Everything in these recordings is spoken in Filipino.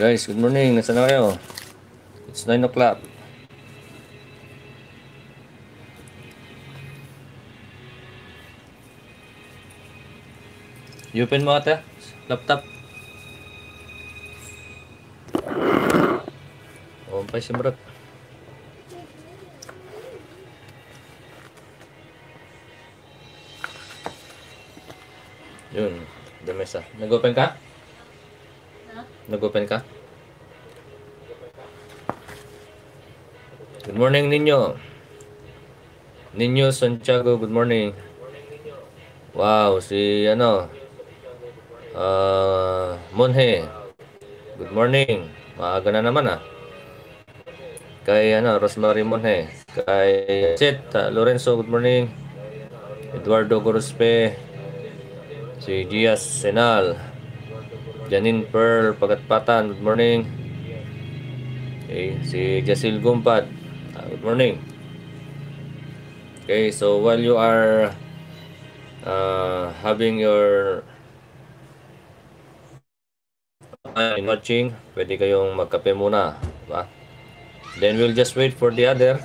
Guys, good morning. Nasaan na kayo? It's 9 o'clock. You open mo ate? Laptop. Oh, pa si Brat. Yun, the mesa. Nag-open ka? Nag-open ka? Good morning, Ninyo. Ninyo Santiago, good morning. Wow, si ano, uh, Monhe. Good morning. Maaga na naman ah. Kay ano, Rosemary Monhe. Kay Chet uh, Lorenzo, good morning. Eduardo Gorospe. Si Gias Senal. Janine Pearl Pagatpatan, good morning. Okay, si Jasil Gumpad, uh, good morning. Okay, so while you are uh, having your uh, watching, pwede kayong magkape muna, diba? Then we'll just wait for the other.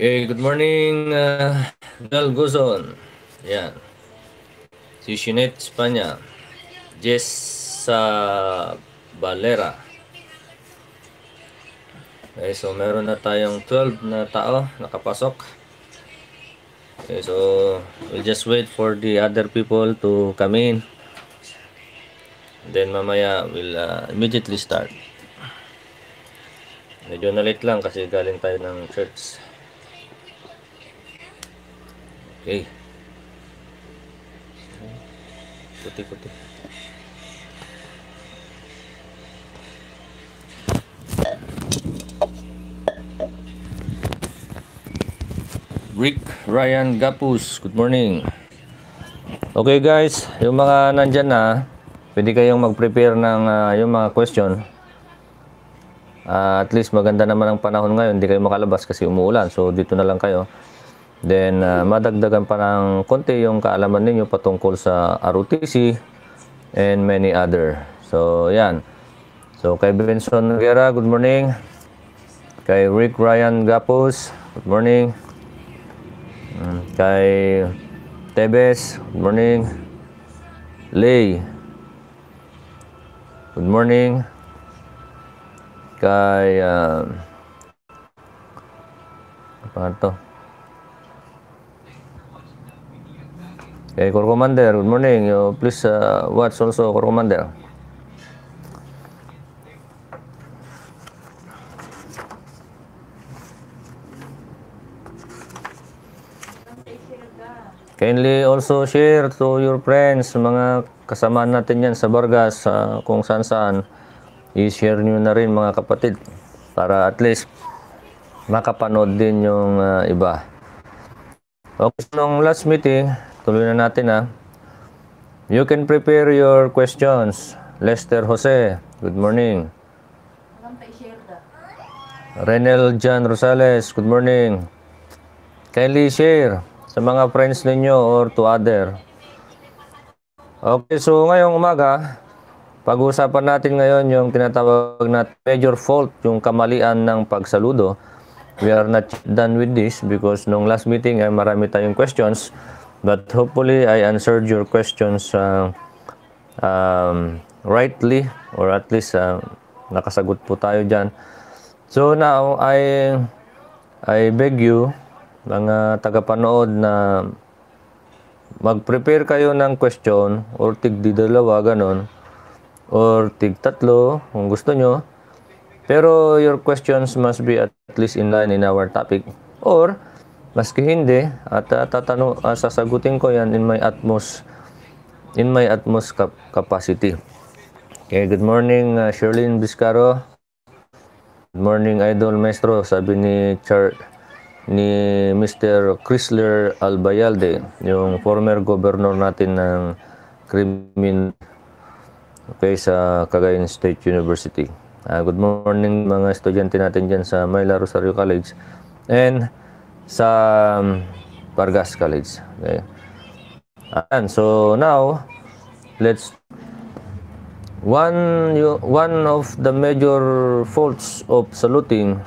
Okay, good morning, uh, Gal Guzon. Yan. Si Shinet Espanya. Jessa Valera. Okay, so meron na tayong 12 na tao nakapasok. Okay, so we'll just wait for the other people to come in. Then mamaya we'll uh, immediately start. Medyo na late lang kasi galing tayo ng church. Okay. Puti-puti. Rick Ryan Gapus, good morning. Okay guys, yung mga nandyan na, pwede kayong mag-prepare ng uh, yung mga question. Uh, at least maganda naman ang panahon ngayon, hindi kayo makalabas kasi umuulan. So dito na lang kayo. Then uh, madagdagan pa ng konti yung kaalaman ninyo patungkol sa ROTC and many other. So yan. So kay Benson Guerra, good morning. Kay Rick Ryan Gapus, good morning. Mm, Kay Tebes, good morning. Lay, good morning. Kay, uh, ano to? Kay Core Commander, good morning. You please uh, watch also Core Commander. Kindly also share to your friends, mga kasama natin yan sa Bargas, sa kung saan saan. I-share nyo na rin mga kapatid para at least makapanood din yung uh, iba. Okay, so nung last meeting, tuloy na natin ha. You can prepare your questions. Lester Jose, good morning. Renel Jan Rosales, good morning. Kindly share sa mga friends ninyo or to other. Okay, so ngayong umaga, pag-uusapan natin ngayon yung tinatawag na major fault, yung kamalian ng pagsaludo. We are not done with this because nung last meeting ay marami tayong questions but hopefully I answered your questions uh, um, rightly or at least uh, nakasagot po tayo dyan. So now I I beg you mga tagapanood na mag-prepare kayo ng question or tig di dalawa ganon or tig tatlo kung gusto nyo pero your questions must be at least in line in our topic or maski hindi at uh, tatano, uh, sasagutin ko yan in my utmost in my utmost cap- capacity Okay, good morning, uh, Sherlyn Biscaro. Good morning, Idol Maestro. Sabi ni Char ni Mr. Chrysler Albayalde, yung former governor natin ng Crimin okay, sa Cagayan State University. Uh, good morning mga estudyante natin dyan sa Mayla Rosario College and sa um, Vargas College. Okay. And so now, let's one you, one of the major faults of saluting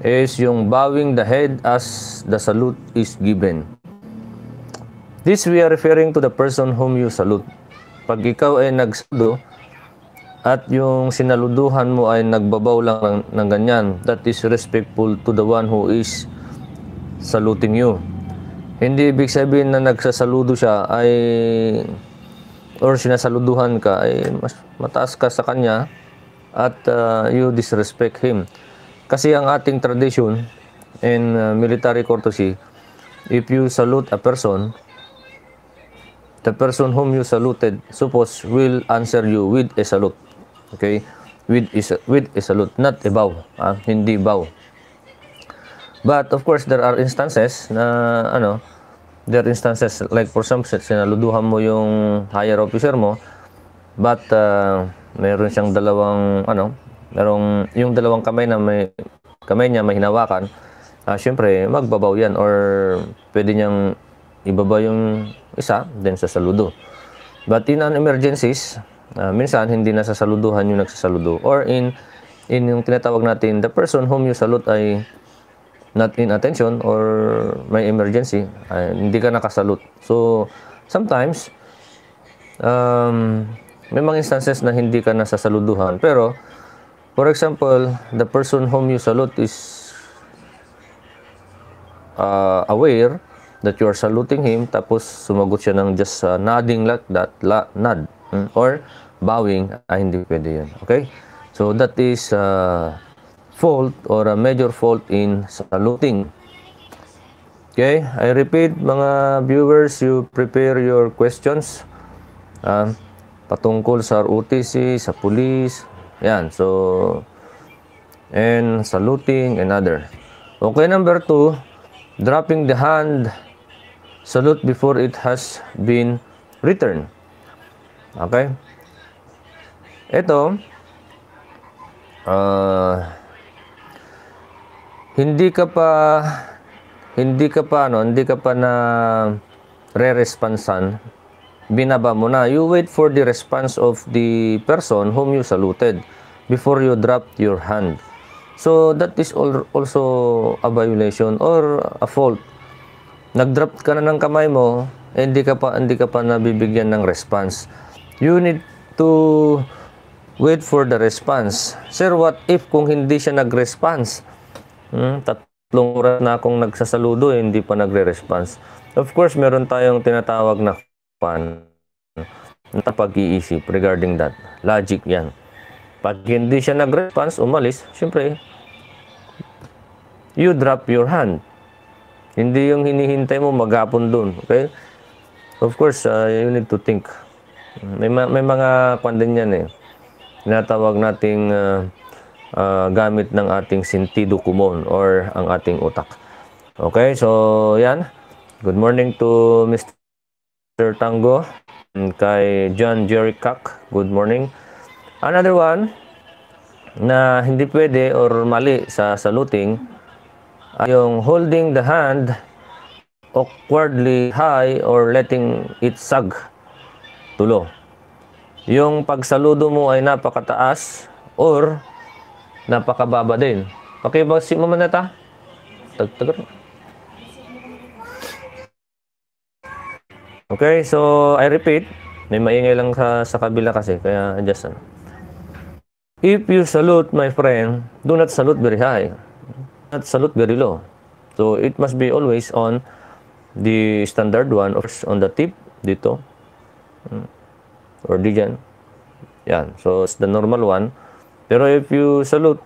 is yung bowing the head as the salute is given. This we are referring to the person whom you salute. Pag ikaw ay nagsaludo at yung sinaluduhan mo ay nagbabaw lang ng, ganyan, that is respectful to the one who is saluting you. Hindi ibig sabihin na nagsasaludo siya ay or sinasaluduhan ka ay mas mataas ka sa kanya at uh, you disrespect him. Kasi ang ating tradition in uh, military courtesy, if you salute a person, the person whom you saluted, suppose, will answer you with a salute. Okay? With is with a salute, not a. Ah, hindi bow. But of course, there are instances na ano, there are instances like for some sinaluduhan mo yung higher officer mo, but uh, meron siyang dalawang ano, merong yung dalawang kamay na may kamay niya may hinawakan, uh, syempre magbabaw yan or pwede niyang ibaba yung isa then sa saludo. But in an emergencies, uh, minsan hindi na sasaluduhan yung nagsasaludo or in in yung tinatawag natin the person whom you salute ay not in attention or may emergency, ay, hindi ka nakasalute. So, sometimes, um, may mga instances na hindi ka nasasaluduhan. Pero, for example, the person whom you salute is uh, aware that you are saluting him, tapos sumagot siya ng just uh, nodding like that, la, nod, hmm, or bowing, ay hindi pwede yun. Okay? So, that is uh, fault or a major fault in saluting. Okay, I repeat mga viewers, you prepare your questions uh, patungkol sa ROTC, sa police, yan, so and saluting and other. Okay, number two, dropping the hand, salute before it has been returned. Okay? Ito, uh, hindi ka pa hindi ka pa ano, hindi ka pa na re-responsan, binaba mo na. You wait for the response of the person whom you saluted before you drop your hand. So that is also a violation or a fault. Nag-drop ka na ng kamay mo, eh, hindi ka pa hindi ka pa nabibigyan ng response. You need to wait for the response. Sir, what if kung hindi siya nag-response? Hmm, tatlong oras na akong nagsasaludo, eh, hindi pa nagre-response. Of course, meron tayong tinatawag na pan na pag-iisip regarding that. Logic yan. Pag hindi siya nag-response, umalis, syempre, you drop your hand. Hindi yung hinihintay mo maghapon dun. Okay? Of course, uh, you need to think. May, may mga kwan din yan eh. Tinatawag nating uh, uh, gamit ng ating sentido kumon or ang ating utak. Okay, so yan. Good morning to Mr. Tango and kay John Jerry Cock. Good morning. Another one na hindi pwede or mali sa saluting ay yung holding the hand awkwardly high or letting it sag tulo. Yung pagsaludo mo ay napakataas or napakababa din. Okay ba si Mama Neta? Tagtagar. Okay, so I repeat, may maingay lang sa, sa kabila kasi, kaya adjust ano. If you salute, my friend, do not salute very high. Not salute very low. So it must be always on the standard one or on the tip dito. Hmm. Or di. Yan. So it's the normal one. Pero if you salute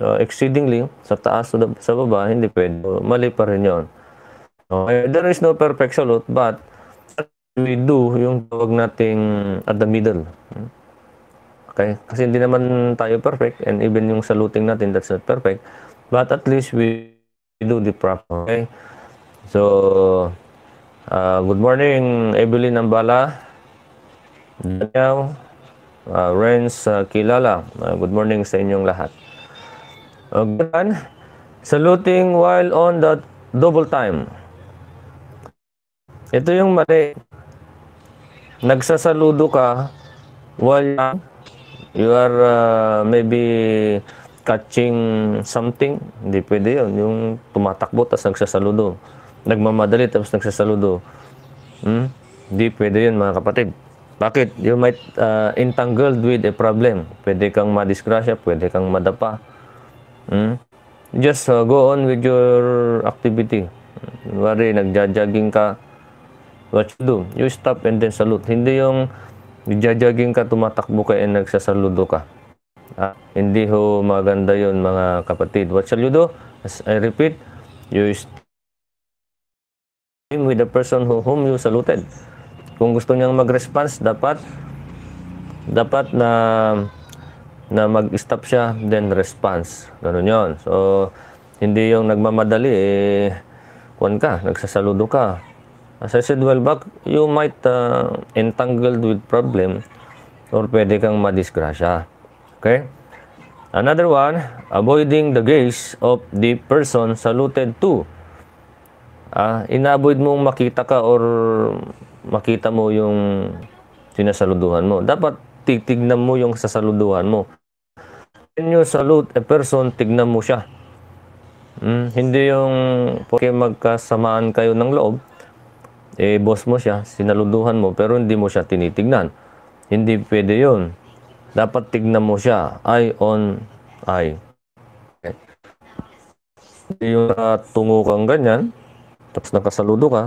uh, exceedingly sa taas o sa baba, hindi pwede. Mali pa rin yun. Okay. There is no perfect salute, but we do yung tawag nating at the middle. Okay? Kasi hindi naman tayo perfect and even yung saluting natin, that's not perfect. But at least we do the proper. Okay? So, uh, good morning, Evelyn Ambala, Daniel, uh, Renz uh, Kilala. Uh, good morning sa inyong lahat. Okay. Saluting while on the double time. Ito yung mali. Nagsasaludo ka while you are uh, maybe catching something. Hindi pwede yun. Yung tumatakbo tapos nagsasaludo. Nagmamadali tapos nagsasaludo. Hmm? Hindi pwede yun mga kapatid. Bakit? You might uh, entangled with a problem. Pwede kang madisgrasya, pwede kang madapa. Hmm? Just uh, go on with your activity. Wari, nagja-jogging ka, what you do? You stop and then salute. Hindi yung nagja-jogging ka, tumatakbo ka and nagsasaludo ka. Ah, hindi ho maganda yon mga kapatid. What shall you do? As I repeat, you with the person who, whom you saluted. Kung gusto niyang mag-response, dapat dapat na na mag-stop siya, then response. Ganun yon. So, hindi yung nagmamadali, eh, kuwan ka, nagsasaludo ka. As I said well back, you might uh, entangled with problem or pwede kang madisgrasya. Okay? Another one, avoiding the gaze of the person saluted to. Ah, ina-avoid mong makita ka or makita mo yung sinasaluduhan mo. Dapat titignan mo yung sasaluduhan mo. When you salute a person, tignan mo siya. Hmm, hindi yung porque magkasamaan kayo ng loob, eh boss mo siya, sinaluduhan mo, pero hindi mo siya tinitignan. Hindi pwede yun. Dapat tignan mo siya, eye on eye. Okay. Hindi yung uh, tungo kang ganyan, tapos nakasaludo ka,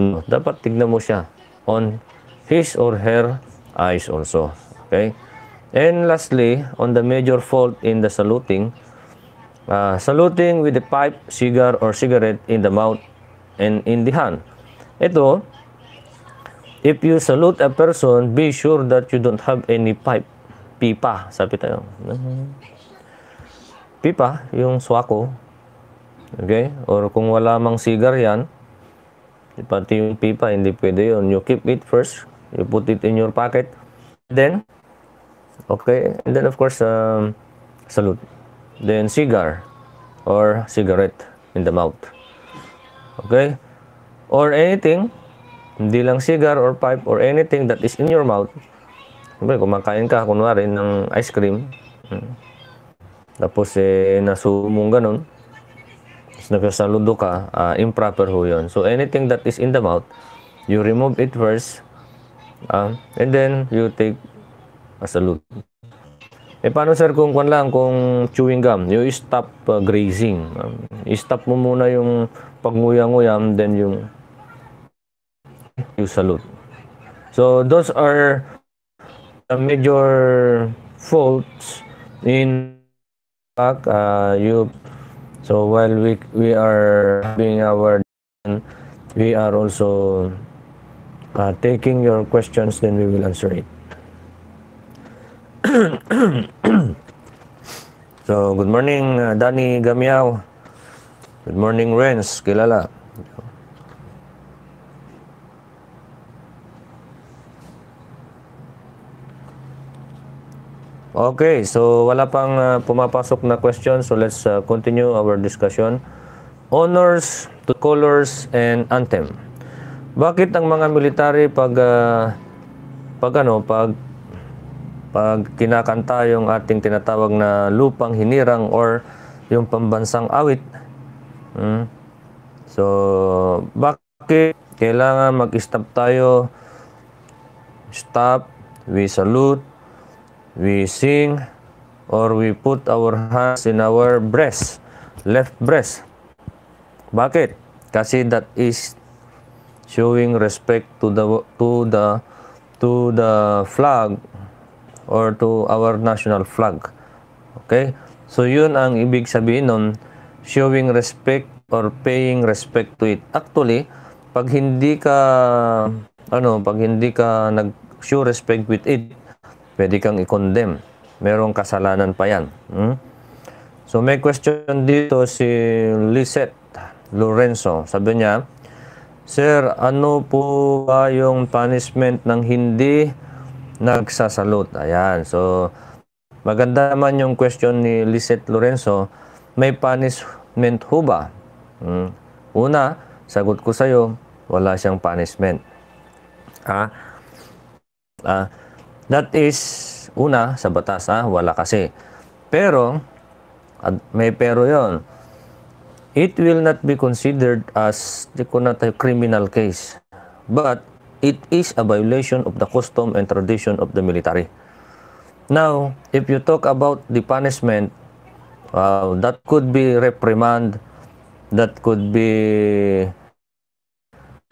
no, dapat tignan mo siya on his or her eyes also. Okay? And lastly, on the major fault in the saluting, uh, saluting with the pipe, cigar, or cigarette in the mouth and in the hand. Ito, if you salute a person, be sure that you don't have any pipe. Pipa, sabi tayo. Pipa, yung swako. Okay? Or kung wala mang cigar yan, pati yung pipa, hindi pwede yun. You keep it first, you put it in your pocket, then Okay? And then of course, um, salute. Then cigar or cigarette in the mouth. Okay? Or anything, hindi lang cigar or pipe or anything that is in your mouth. Siyempre, kumakain ka, kunwari, ng ice cream. Hmm. Tapos, eh, nasumong ganun. Tapos, nagsasaludo ka, uh, improper ho yun. So, anything that is in the mouth, you remove it first, uh, and then you take a salute. Eh paano sir kung kwan lang, kung chewing gum, you stop uh, grazing. Um, i-stop mo muna yung pagnguya-nguyam, then yung you salute. So those are the major faults in uh, you so while we we are having our we are also uh, taking your questions then we will answer it so, good morning, uh, Danny Gamiao. Good morning, Renz. Kilala. Okay, so wala pang uh, pumapasok na question. So, let's uh, continue our discussion. Honors to colors and anthem. Bakit ang mga military pag uh, pag ano, pag pag kinakanta yung ating tinatawag na lupang hinirang or yung pambansang awit. Hmm? So, bakit kailangan mag-stop tayo? Stop, we salute, we sing, or we put our hands in our breast, left breast. Bakit? Kasi that is showing respect to the to the to the flag or to our national flag. Okay? So yun ang ibig sabihin nun, showing respect or paying respect to it. Actually, pag hindi ka ano, pag hindi ka nag-show respect with it, pwede kang i-condemn. Merong kasalanan pa yan. Hmm? So may question dito si Lisette Lorenzo. Sabi niya, Sir, ano po ba yung punishment ng hindi nagsasalute? Ayan. So, maganda naman yung question ni Lisette Lorenzo. May punishment ho ba? Hmm. Una, sagot ko sa'yo, wala siyang punishment. Ha? Ah, that is, una, sa batas, ha? wala kasi. Pero, at may pero yon. It will not be considered as di ko na tayo criminal case. But it is a violation of the custom and tradition of the military. Now, if you talk about the punishment, uh, that could be reprimand, that could be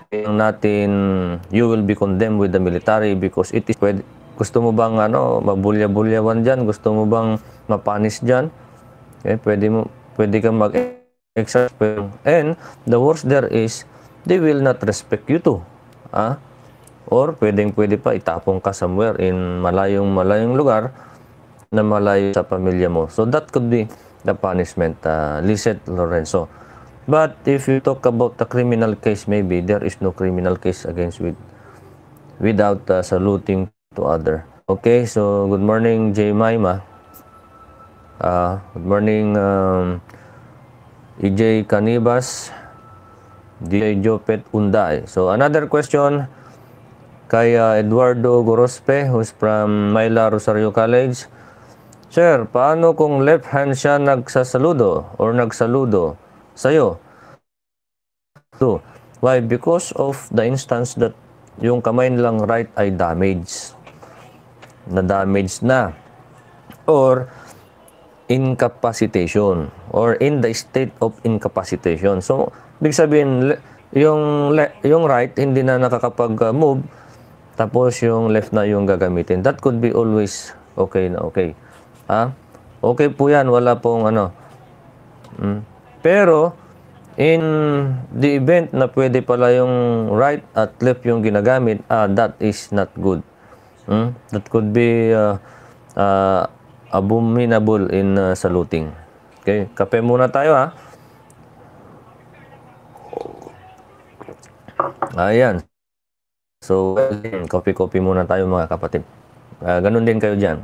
natin you will be condemned with the military because it is pwede, gusto mo bang ano mabulya-bulyawan diyan gusto mo bang mapanis diyan Okay, pwede mo pwede kang mag exercise and the worst there is they will not respect you too. Ah? Or pwedeng pwede pa itapong ka somewhere in malayong malayong lugar na malayo sa pamilya mo. So that could be the punishment, uh, Lisette Lorenzo. But if you talk about the criminal case, maybe there is no criminal case against with without uh, saluting to other. Okay, so good morning, Jemima. Uh, good morning, um, EJ Canibas, DJ Jopet Unday. So another question kay uh, Eduardo Gorospe who's from Mayla Rosario College. Sir, paano kung left hand siya nagsasaludo or nagsaludo sa'yo? Why? Because of the instance that yung kamay nilang right ay damaged. Na damaged na. Or incapacitation or in the state of incapacitation. So, big sabihin, yung, yung right hindi na nakakapag-move, tapos yung left na yung gagamitin. That could be always okay na okay. Ha? Okay po yan, wala pong ano. Mm. Pero, in the event na pwede pala yung right at left yung ginagamit, ah, that is not good. Mm? That could be uh, uh, abominable in uh, saluting. Okay, kape muna tayo ha. Ayan. So, coffee-coffee muna tayo mga kapatid. Uh, ganun din kayo dyan.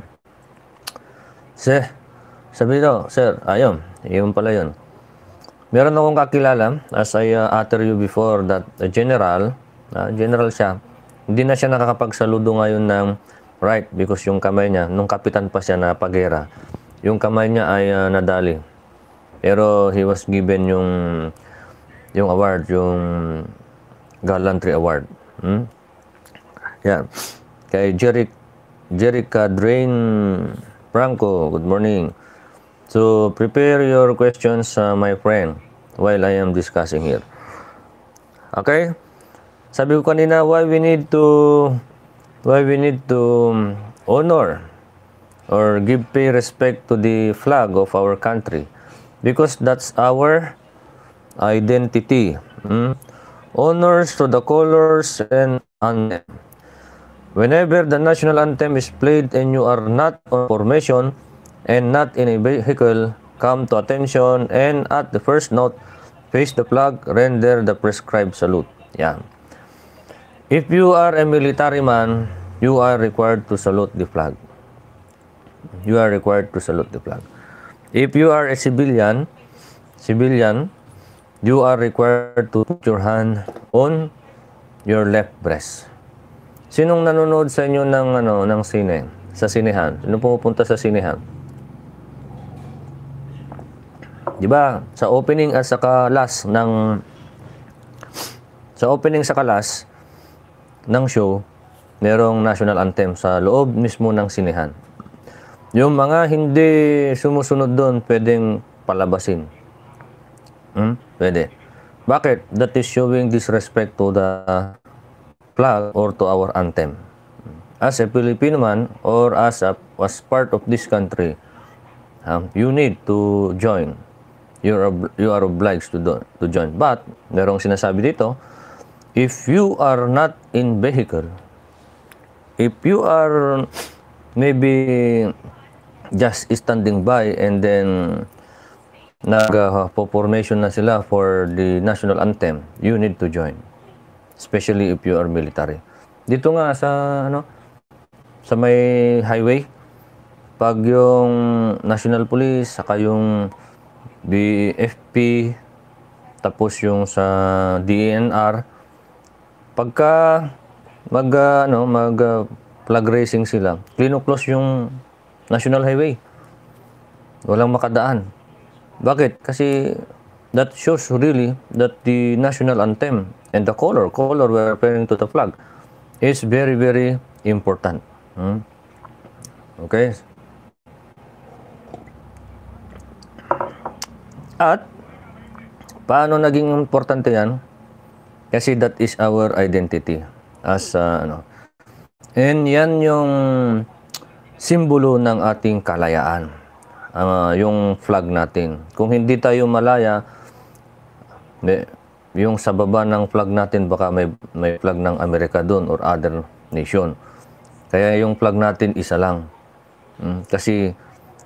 Sir, sabi daw, sir, ayun, yun pala yun. Meron akong kakilala, as I uh, utter you before, that a general, uh, general siya, hindi na siya nakakapagsaludo ngayon ng right because yung kamay niya, nung kapitan pa siya na pagera, yung kamay niya ay uh, nadali. Pero he was given yung yung award, yung gallantry award. Hmm? Yan. Kay Jeric Jerica Drain Franco, good morning. So, prepare your questions, uh, my friend, while I am discussing here. Okay? Sabi ko kanina, why we need to why we need to um, honor or give pay respect to the flag of our country because that's our identity. Hmm? Honors to the colors and anthem. Whenever the national anthem is played and you are not on formation and not in a vehicle, come to attention and at the first note, face the flag, render the prescribed salute. Yan. If you are a military man, you are required to salute the flag. You are required to salute the flag. If you are a civilian, civilian, you are required to put your hand on your left breast. Sinong nanonood sa inyo ng ano ng sine? Sa sinehan? Sino pumupunta sa sinehan? 'Di ba? Sa opening at saka last ng sa opening sa kalas, ng show, merong national anthem sa loob mismo ng sinehan. Yung mga hindi sumusunod doon, pwedeng palabasin. Hmm? Pwede. Bakit? That is showing disrespect to the flag or to our anthem. As a Filipino man or as a as part of this country, um, you need to join. You are you are obliged to do, to join. But merong sinasabi dito, if you are not in vehicle, if you are maybe just standing by and then nag-formation na sila for the national anthem, you need to join. Especially if you are military. Dito nga sa ano sa may highway, pag yung National Police, saka yung BFP, tapos yung sa DNR, pagka mag uh, ano mag uh, flag racing sila, close yung National Highway. Walang makadaan. Bakit? Kasi that shows really that the national anthem and the color, color we're referring to the flag, is very, very important. Hmm? Okay? At, paano naging importante yan? Kasi that is our identity as uh, ano. And yan yung simbolo ng ating kalayaan. Uh, yung flag natin. Kung hindi tayo malaya, yung sa baba ng flag natin baka may may flag ng Amerika doon or other nation. Kaya yung flag natin isa lang. Hmm, kasi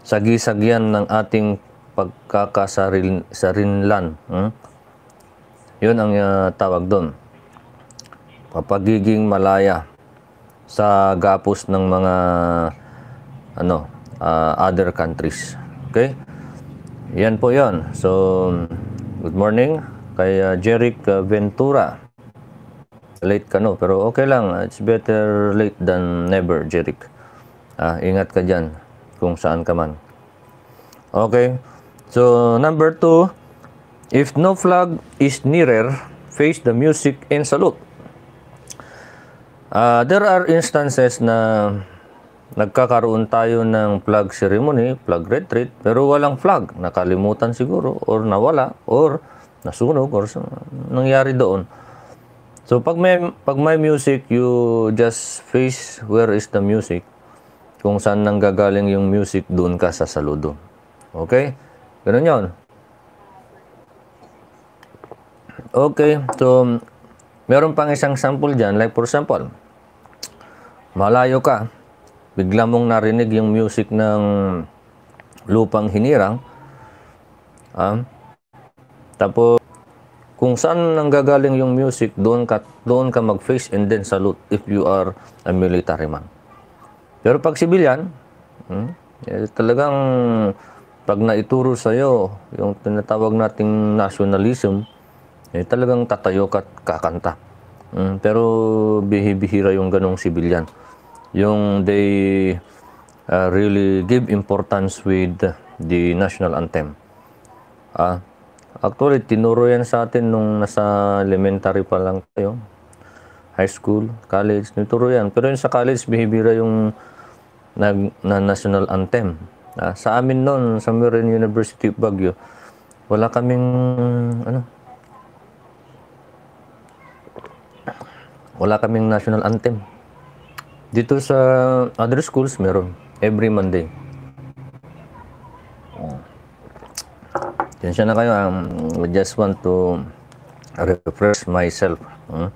sagisag yan ng ating pagkakasarinlan. Hmm? Yun ang uh, tawag doon. Papagiging malaya sa gapos ng mga ano uh, other countries. Okay? Yan po 'yon. So good morning kay uh, Jeric Ventura. Late ka no, pero okay lang. It's better late than never, Jeric. Ah, ingat ka diyan kung saan ka man. Okay. So, number two, if no flag is nearer, face the music and salute. Uh, there are instances na nagkakaroon tayo ng flag ceremony, flag retreat, pero walang flag. Nakalimutan siguro, or nawala, or nasunog, or nangyari doon. So, pag may, pag may music, you just face where is the music. Kung saan nanggagaling yung music, doon ka sa saludo. Okay? Ganun yon. Okay, so meron pang isang sample dyan. Like for example, malayo ka, bigla mong narinig yung music ng lupang hinirang. Ah, tapos, kung saan nanggagaling yung music, doon ka, doon ka mag-face and then salute if you are a military man. Pero pag civilian, hmm, eh, talagang pag naituro sa iyo yung tinatawag nating nationalism, eh, talagang tatayo ka at kakanta. Mm, pero bihibihira yung ganong civilian. Yung they uh, really give importance with the national anthem. Ah, actually, tinuro yan sa atin nung nasa elementary pa lang tayo. High school, college, nituro yan. Pero yung sa college, bihibira yung nag, na national anthem. Ah, sa amin noon, sa Marin University of Baguio, wala kaming ano wala kaming national anthem. Dito sa other schools meron every Monday. Yan siya na kayo. Um, I just want to refresh myself uh,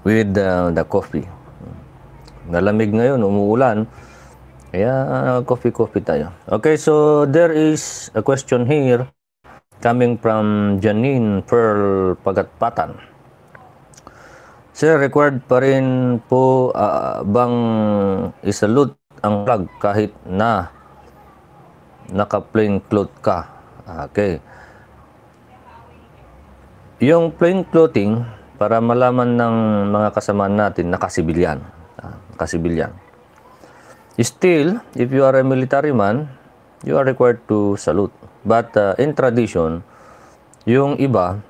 with uh, the coffee. Nalamig ngayon, umuulan. Kaya uh, coffee-coffee tayo. Okay, so there is a question here coming from Janine Pearl Pagatpatan. Sir, required pa rin po uh, bang isalute ang flag kahit na naka-plain cloth ka? Okay. Yung plain clothing, para malaman ng mga kasamaan natin, nakasibilyan. Uh, nakasibilyan. Still, if you are a military man, you are required to salute. But uh, in tradition, yung iba,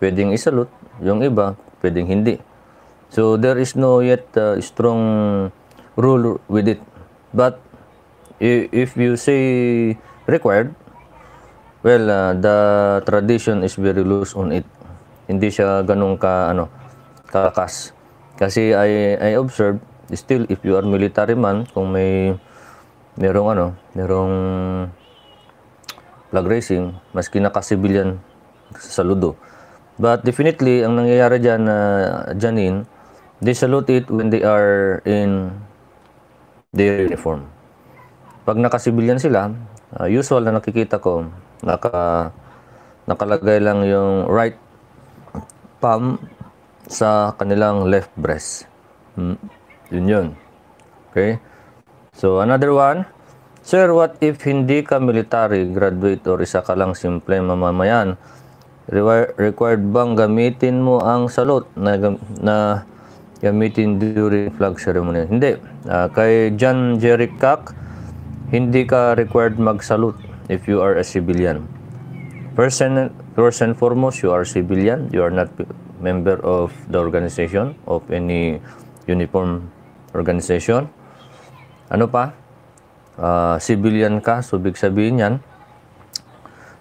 pwedeng isalute, yung iba, pwedeng hindi. So, there is no yet uh, strong rule with it. But, if you say required, well, uh, the tradition is very loose on it. Hindi siya ganun ka, ano, kakas. Kasi I, I observed, still if you are military man kung may merong ano merong flag racing maski naka civilian sa saludo But definitely, ang nangyayari dyan, uh, Janine, they salute it when they are in their uniform. Pag naka-civilian sila, uh, usual na nakikita ko, naka, nakalagay lang yung right palm sa kanilang left breast. Hmm. Yun yun. Okay? So, another one. Sir, what if hindi ka military graduate or isa ka lang simple mamamayan? Require- Required bang gamitin mo ang salute na, na gamitin during flag ceremony? Hindi. Ah, kay John Jerry Kak, hindi ka required mag-salute if you are a civilian. First and, first and foremost, you are civilian. You are not member of the organization, of any uniform organization. Ano pa? Ah, civilian ka, so big sabihin yan,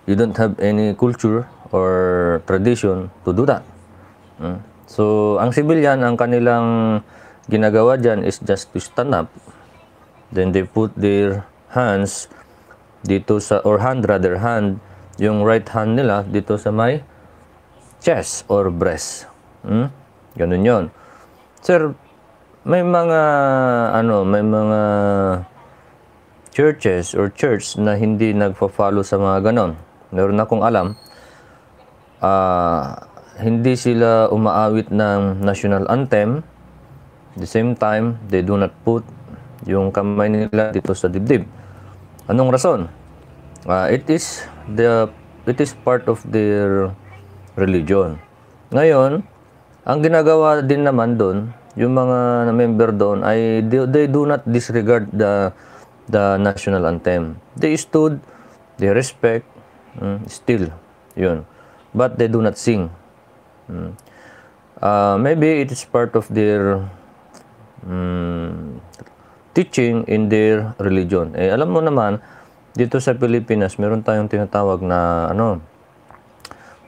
you don't have any culture or tradition to do that. Mm. So, ang civilian, ang kanilang ginagawa dyan is just to stand up. Then they put their hands dito sa, or hand rather, hand, yung right hand nila dito sa may chest or breast. Mm? Ganun yon. Sir, may mga, ano, may mga churches or church na hindi nagfa-follow sa mga ganon. Meron akong alam, ah, hindi sila umaawit ng national anthem. the same time, they do not put yung kamay nila dito sa dibdib. Anong rason? Ah, it is the it is part of their religion. Ngayon, ang ginagawa din naman doon, yung mga member doon ay they, they do not disregard the the national anthem. They stood, they respect, mm, still, yun. But they do not sing. Mm. Uh, maybe it is part of their mm, teaching in their religion. Eh, alam mo naman, dito sa Pilipinas, meron tayong tinatawag na ano,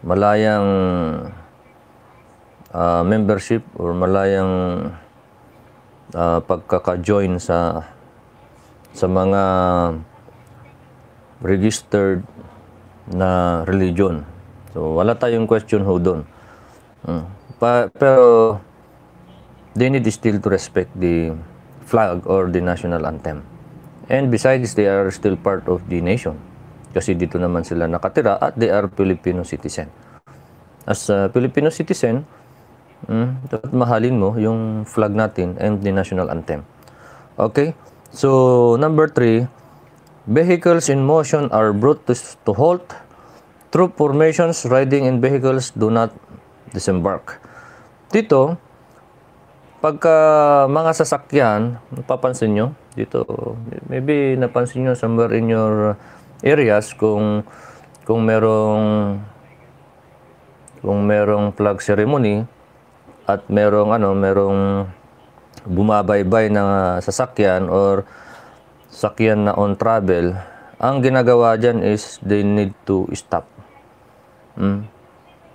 malayang ah, membership or malayang ah, pagkaka-join sa sa mga registered na religion. So, wala tayong question ho doon. Mm. Pa- pero, they need still to respect the flag or the national anthem. And besides, they are still part of the nation. Kasi dito naman sila nakatira at they are Filipino citizen. As a Filipino citizen, mm, dapat mahalin mo yung flag natin and the national anthem. Okay? So, number three, vehicles in motion are brought to, to halt. Troop formations riding in vehicles do not disembark. Dito, pagka mga sasakyan, napapansin nyo, dito, maybe napansin nyo somewhere in your areas kung kung merong kung merong flag ceremony at merong ano, merong bumabaybay na sasakyan or sakyan na on travel, ang ginagawa dyan is they need to stop. Mm.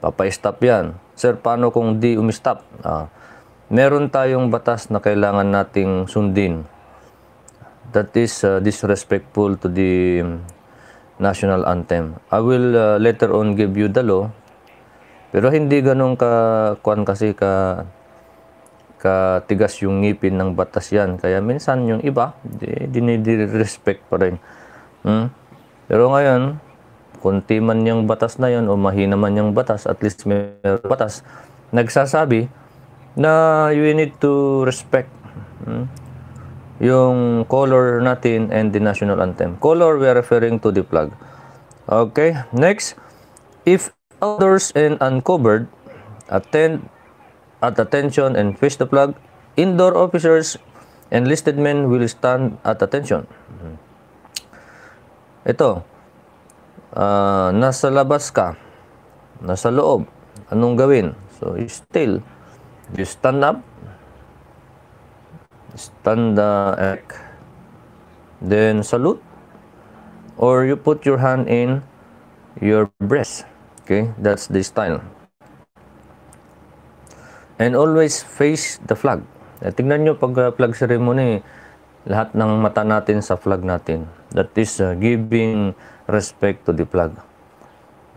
Papa-stop yan. Sir, paano kung di umistop? Ah, meron tayong batas na kailangan nating sundin. That is uh, disrespectful to the um, national anthem. I will uh, later on give you the law. Pero hindi ganun ka kuan kasi ka katigas yung ngipin ng batas yan. Kaya minsan yung iba, di, dinidrespect pa rin. Hmm? Pero ngayon, kunti man yung batas na yon o mahina man yung batas, at least may batas, nagsasabi na you need to respect hmm, yung color natin and the national anthem. Color, we are referring to the flag. Okay, next. If outdoors and uncovered, attend at attention and face the flag, indoor officers and listed men will stand at attention. Ito, ah, nasa labas ka, nasa loob, anong gawin? So, you still, you stand up, stand uh, then salute, or you put your hand in your breast. Okay, that's the style. And always face the flag. Eh, tingnan nyo pag uh, flag ceremony, lahat ng mata natin sa flag natin. That is uh, giving respect to the flag.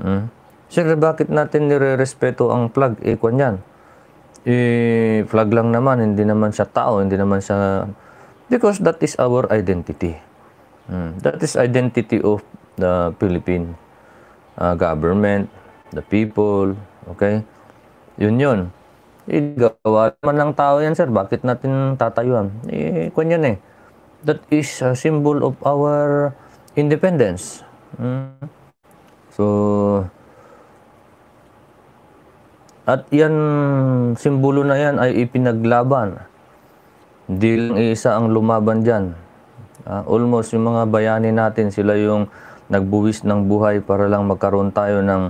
Mm? Sir, bakit natin nire-respeto ang flag? Eh, kwan yan. Eh, flag lang naman, hindi naman siya tao, hindi naman siya... Because that is our identity. Hmm. That is identity of the Philippine uh, government, the people, okay? Yun yun. Eh, gawa naman ng tao yan, sir. Bakit natin tatayuan? Eh, kwan yan eh. That is a symbol of our independence. Hmm. So, at yan, simbolo na yan ay ipinaglaban. Hindi lang isa ang lumaban dyan. Uh, almost yung mga bayani natin, sila yung nagbuwis ng buhay para lang magkaroon tayo ng,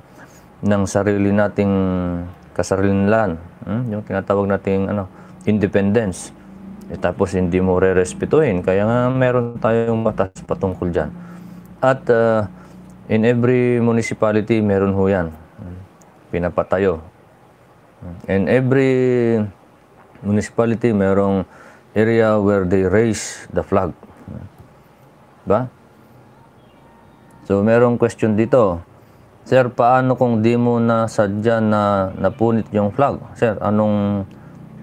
ng sarili nating kasarilan. Hmm? Yung tinatawag nating ano, independence. E tapos hindi mo re-respetuhin. Kaya nga meron tayong batas patungkol dyan. At uh, in every municipality, meron ho yan. Pinapatayo And every municipality merong area where they raise the flag. Ba? So merong question dito. Sir, paano kung di mo na sadya na napunit yung flag? Sir, anong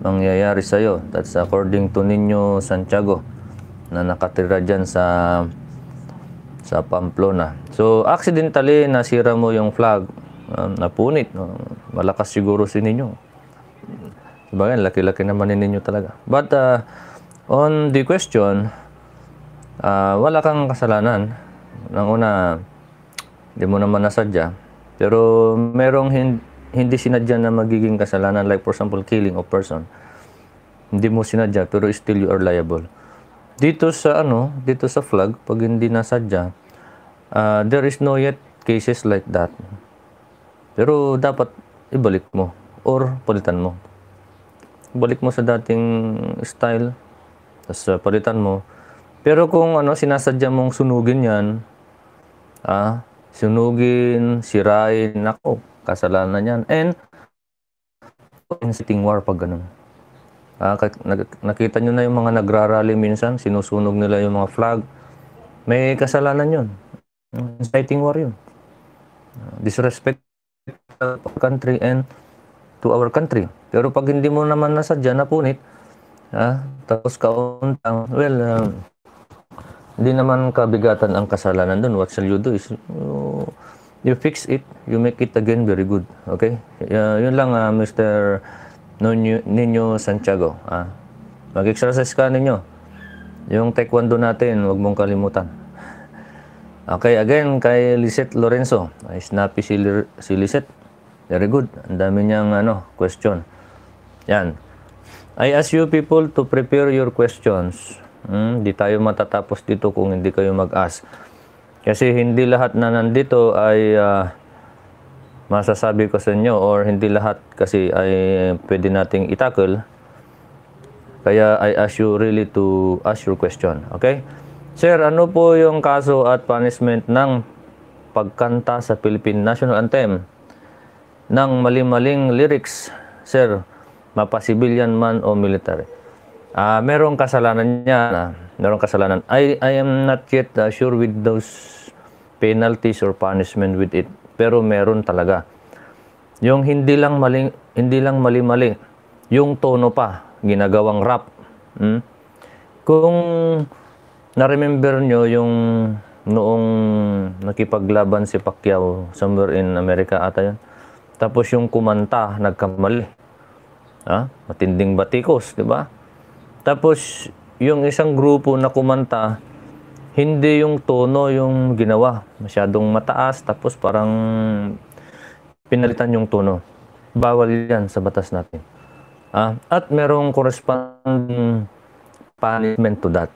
mangyayari sa iyo? That's according to Nino Santiago na nakatira diyan sa sa Pamplona. So accidentally nasira mo yung flag um, napunit. No? Malakas siguro si ninyo. Sabagay, laki-laki naman ni ninyo talaga. But uh, on the question, uh, wala kang kasalanan. Nang una, hindi mo naman nasadya. Pero merong hin- hindi sinadya na magiging kasalanan. Like for example, killing of person. Hindi mo sinadya, pero still you are liable. Dito sa ano, dito sa flag, pag hindi nasadya, uh, there is no yet cases like that. Pero dapat ibalik mo or palitan mo. Balik mo sa dating style, tapos uh, palitan mo. Pero kung ano, sinasadya mong sunugin yan, ah, sunugin, sirain, nako, kasalanan yan. And, inciting war pag ganun. Ah, nakita nyo na yung mga nagrarally minsan, sinusunog nila yung mga flag. May kasalanan yun. Inciting war yun. Disrespect country and to our country. Pero pag hindi mo naman nasadya na punit, ha, tapos kauntang, well, uh, hindi naman kabigatan ang kasalanan doon. What shall you do is, you, you fix it, you make it again very good. Okay? Uh, yun lang, uh, Mr. Nino, Santiago. Ah. Mag-exercise ka ninyo. Yung taekwondo natin, huwag mong kalimutan. Okay, again, kay Lisette Lorenzo. Ay, snappy si, si Lisette. Very good. Ang dami niyang ano, question. Yan. I ask you people to prepare your questions. Hmm, tayo matatapos dito kung hindi kayo mag-ask. Kasi hindi lahat na nandito ay uh, masasabi ko sa inyo or hindi lahat kasi ay pwede nating itakol. Kaya I ask you really to ask your question. Okay? Sir, ano po yung kaso at punishment ng pagkanta sa Philippine National Anthem? ng mali-maling lyrics, sir, mapa-civilian man o military. Uh, merong kasalanan niya, uh, merong kasalanan. I, I am not yet uh, sure with those penalties or punishment with it. Pero meron talaga. Yung hindi lang mali, hindi lang mali-mali, yung tono pa, ginagawang rap. Hmm? Kung na-remember nyo yung noong nakipaglaban si Pacquiao somewhere in America ata yun, tapos yung kumanta, nagkamali. Ha? Matinding batikos, di ba? Tapos yung isang grupo na kumanta, hindi yung tono yung ginawa. Masyadong mataas, tapos parang pinalitan yung tono. Bawal yan sa batas natin. Ah, at merong corresponding punishment to that.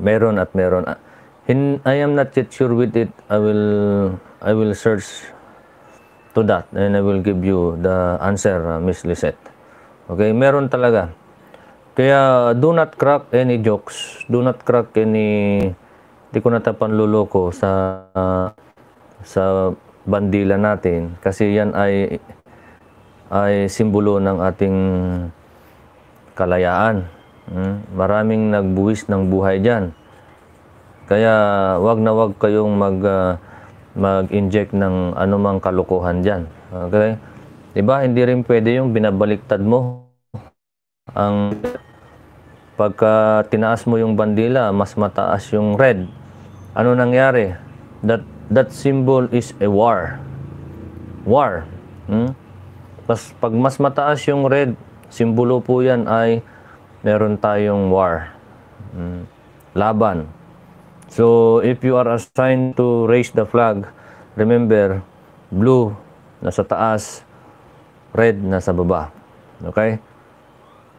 Meron at meron. I am not yet sure with it. I will I will search to that and I will give you the answer, uh, Miss Lisette. Okay, meron talaga. Kaya do not crack any jokes. Do not crack any di ko natapan luloko sa uh, sa bandila natin kasi yan ay ay simbolo ng ating kalayaan. Hmm? Maraming nagbuwis ng buhay diyan. Kaya wag na wag kayong mag uh, mag-inject ng anumang kalukuhan dyan. Okay? Diba? Hindi rin pwede yung binabaliktad mo. Ang pagka tinaas mo yung bandila, mas mataas yung red. Ano nangyari? That that symbol is a war. War. Hmm? Tapos pag mas mataas yung red, simbolo po yan ay meron tayong war. Hmm. Laban. So, if you are assigned to raise the flag, remember, blue nasa taas, red nasa baba. Okay?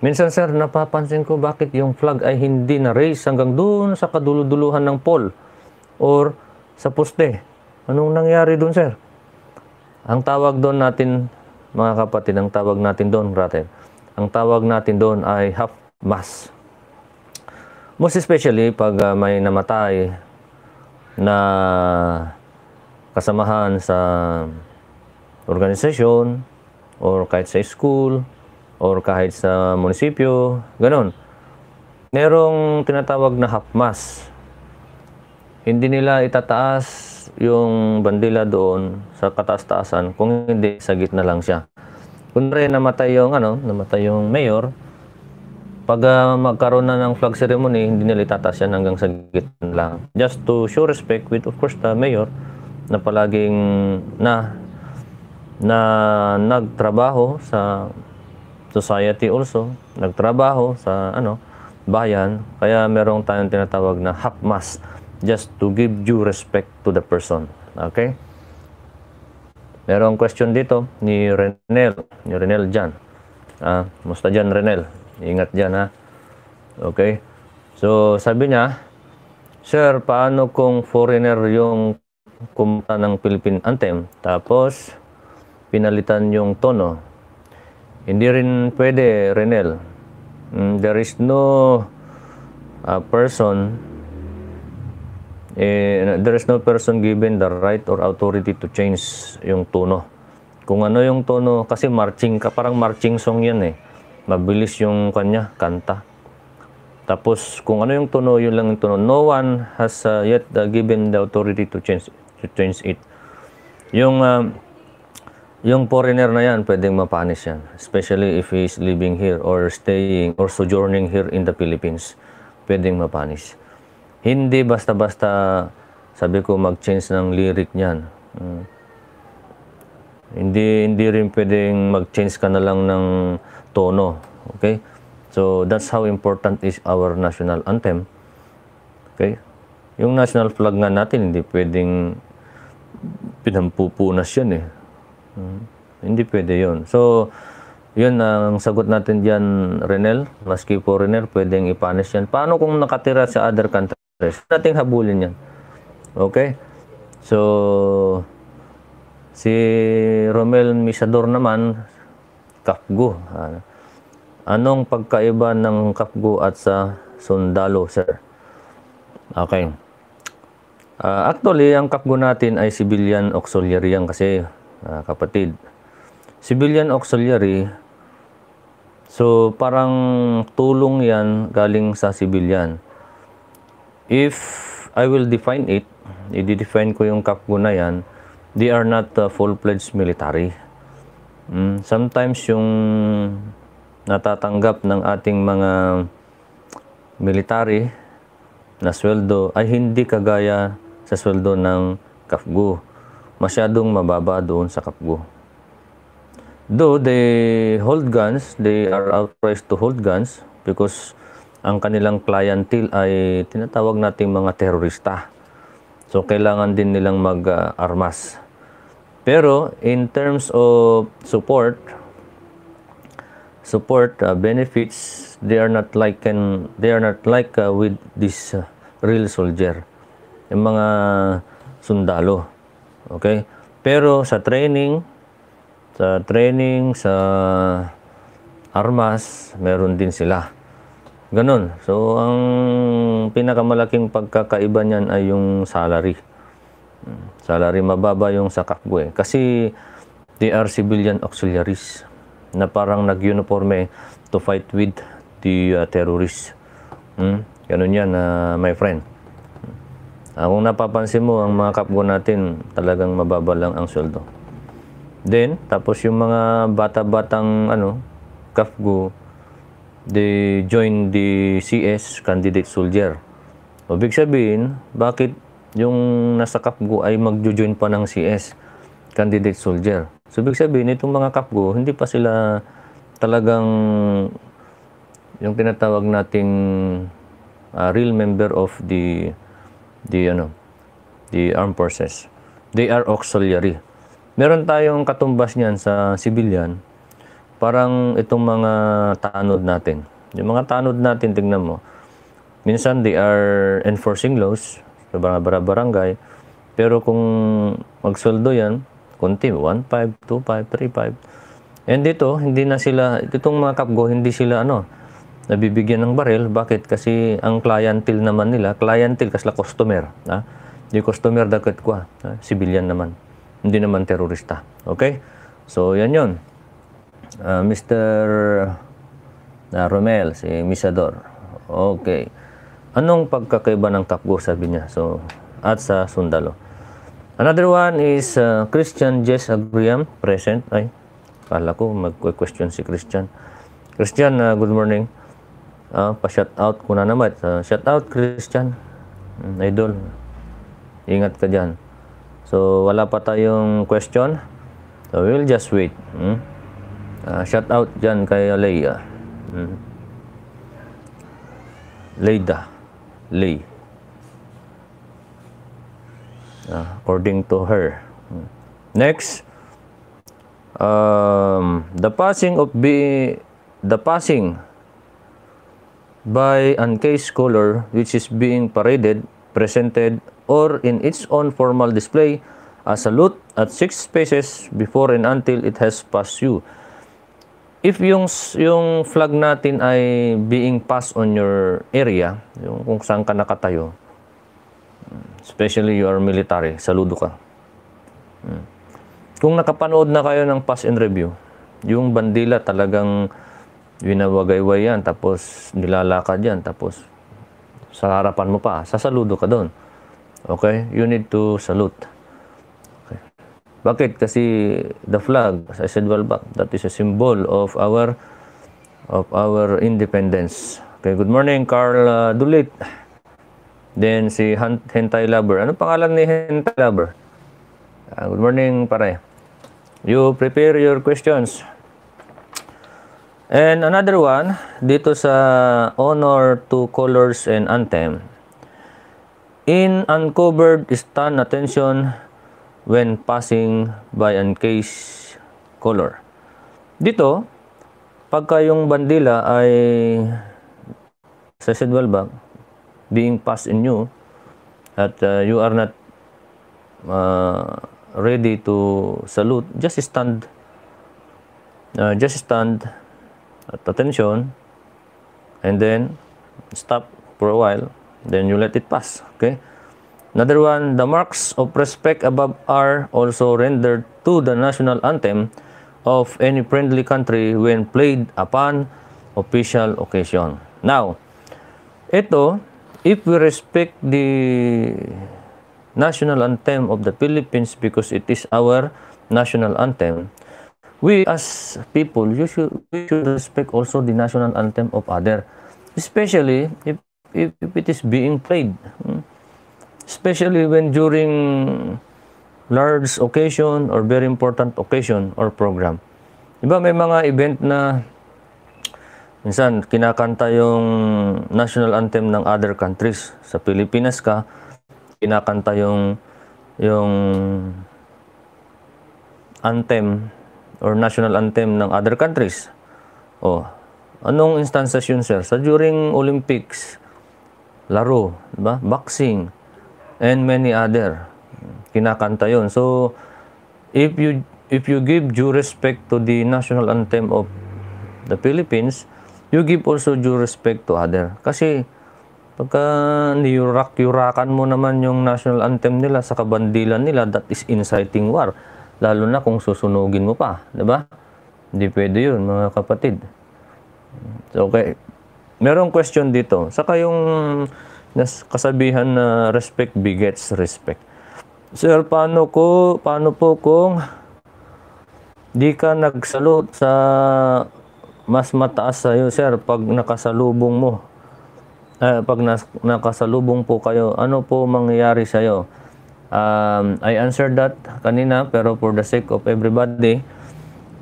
Minsan, sir, napapansin ko bakit yung flag ay hindi na-raise hanggang doon sa kaduluduluhan ng pole or sa poste. Anong nangyari doon, sir? Ang tawag doon natin, mga kapatid, ang tawag natin doon, brother, ang tawag natin doon ay half mass. Most especially pag uh, may namatay na kasamahan sa organisasyon or kahit sa school or kahit sa munisipyo, ganun. Merong tinatawag na half mass. Hindi nila itataas yung bandila doon sa kataas-taasan kung hindi sa gitna lang siya. Kunwari namatay yung ano, namatay yung mayor, pag uh, magkaroon na ng flag ceremony, hindi nila itataas yan hanggang sa gitna lang. Just to show respect with, of course, the mayor na palaging na na nagtrabaho sa society also, nagtrabaho sa ano, bayan, kaya merong tayong tinatawag na half mass just to give due respect to the person. Okay? Merong question dito ni Renel, ni Renel Jan. Ah, musta dyan Renel? Ingat dyan ha. Okay? So, sabi niya, Sir, paano kung foreigner yung kumanta ng Philippine Anthem, tapos pinalitan yung tono? Hindi rin pwede, Renel. Mm, there is no uh, person eh, there is no person given the right or authority to change yung tono. Kung ano yung tono, kasi marching ka, parang marching song yan eh mabilis yung kanya kanta. Tapos kung ano yung tono, yun lang yung tono. No one has uh, yet uh, given the authority to change to change it. Yung uh, yung foreigner na yan, pwedeng mapanis yan. Especially if he is living here or staying or sojourning here in the Philippines. Pwedeng mapanis. Hindi basta-basta sabi ko mag-change ng lyric niyan. Hmm. Hindi hindi rin pwedeng mag-change ka na lang ng tono. Okay? So, that's how important is our national anthem. Okay? Yung national flag nga natin, hindi pwedeng pinampupunas yan eh. Hmm. Hindi pwede yon. So, yun ang sagot natin diyan, Renel. Maski po Renel, pwedeng ipanis yan. Paano kung nakatira sa other countries? Nating habulin yan. Okay? So, si Romel Misador naman, kapgo. Uh, anong pagkaiba ng kapgo at sa sundalo, sir? Okay. Uh, actually, ang kapgo natin ay civilian auxiliary yan kasi, uh, kapatid. Civilian auxiliary, so parang tulong yan galing sa civilian. If I will define it, i-define ko yung kapgo na yan, they are not uh, full-fledged military. Mm, sometimes yung natatanggap ng ating mga military na sweldo ay hindi kagaya sa sweldo ng kafgu. Masyadong mababa doon sa kafgu. Though they hold guns, they are authorized to hold guns because ang kanilang clientele ay tinatawag nating mga terorista. So, kailangan din nilang mag-armas. Pero in terms of support, support uh, benefits, they are not like can they are not like uh, with this uh, real soldier. Yung mga sundalo. Okay? Pero sa training, sa training, sa armas, meron din sila. Ganon. So, ang pinakamalaking pagkakaiba niyan ay yung salary. Salary mababa yung sa kakbo eh. Kasi they are civilian auxiliaries na parang nag-uniforme to fight with the uh, terrorists. Hmm? Ganun yan, uh, my friend. Ah, kung napapansin mo, ang mga kapgo natin talagang mababa lang ang sweldo. Then, tapos yung mga bata-batang ano, kapgo, they join the CS candidate soldier. O, sabihin, bakit yung nasa kapgo ay magjo-join pa ng CS candidate soldier? So, big sabihin, itong mga kapgo, hindi pa sila talagang yung tinatawag nating uh, real member of the the ano the armed forces. They are auxiliary. Meron tayong katumbas niyan sa civilian. Parang itong mga tanod natin. Yung mga tanod natin, tingnan mo. Minsan they are enforcing laws sa barangay. Pero kung magsoldo yan, konti, 1.5, 2.5, 3.5. And dito, hindi na sila, itong mga kapgo, hindi sila ano, nabibigyan ng baril. Bakit? Kasi ang clientele naman nila, clientele kasi customer. Ha? Yung customer dapat ko, ha? civilian naman. Hindi naman terorista. Okay? So, yan yun. Uh, Mr. Uh, Romel, si Misador. Okay. Anong pagkakaiba ng kapgo, sabi niya. So, at sa sundalo. Another one is uh, Christian Jess Agriam, present. Ay, kala ko mag-question si Christian. Christian, uh, good morning. Uh, pa-shout out ko na naman. Uh, shout out Christian. Mm, idol. Ingat ka dyan. So, wala pa tayong question. So, we'll just wait. Hmm? Uh, shout out dyan kay Leia. Hmm. Leida. Lay. Uh, according to her. Hmm. Next, um, the passing of be the passing by uncased scholar which is being paraded, presented, or in its own formal display as a salute at six spaces before and until it has passed you. If yung, yung flag natin ay being passed on your area, yung kung saan ka nakatayo, especially you are military, saludo ka. Hmm. Kung nakapanood na kayo ng pass and review, yung bandila talagang winawagayway yan, tapos nilalakad yan, tapos sa harapan mo pa, sasaludo ka doon. Okay? You need to salute. Okay. Bakit? Kasi the flag, as I said well back, that is a symbol of our of our independence. Okay, good morning, Carl uh, Dulit. Then si Hentai Lover. Ano pangalan ni Hentai Lover? Uh, good morning, pare. You prepare your questions. And another one, dito sa honor to colors and anthem. In uncovered stand attention when passing by uncased color. Dito, pagka yung bandila ay sa sidwell bag, being passed in you, at uh, you are not uh, ready to salute, just stand. Uh, just stand at attention. And then stop for a while. Then you let it pass. Okay? Another one the marks of respect above are also rendered to the national anthem of any friendly country when played upon official occasion. Now ito if we respect the national anthem of the Philippines because it is our national anthem we as people, you should, we should respect also the national anthem of other, especially if, if, if it is being played. Hmm? Especially when during large occasion or very important occasion or program. Diba may mga event na minsan kinakanta yung national anthem ng other countries. Sa Pilipinas ka, kinakanta yung yung anthem or national anthem ng other countries. Oh, anong instances yun, sir? Sa during Olympics, laro, diba? boxing, and many other. Kinakanta yun. So, if you if you give due respect to the national anthem of the Philippines, you give also due respect to other. Kasi, pagka niyurak-yurakan mo naman yung national anthem nila sa kabandilan nila, that is inciting war. Lalo na kung susunugin mo pa, 'di ba? Hindi pwede 'yun, mga kapatid. So, okay. Merong question dito. Saka yung kasabihan na respect begets respect. Sir, paano ko, paano po kung di ka nagsalot sa mas mataas sa iyo, sir, pag nakasalubong mo? Eh, pag nakasalubong po kayo, ano po mangyayari sa iyo? Um, I answered that kanina, pero for the sake of everybody,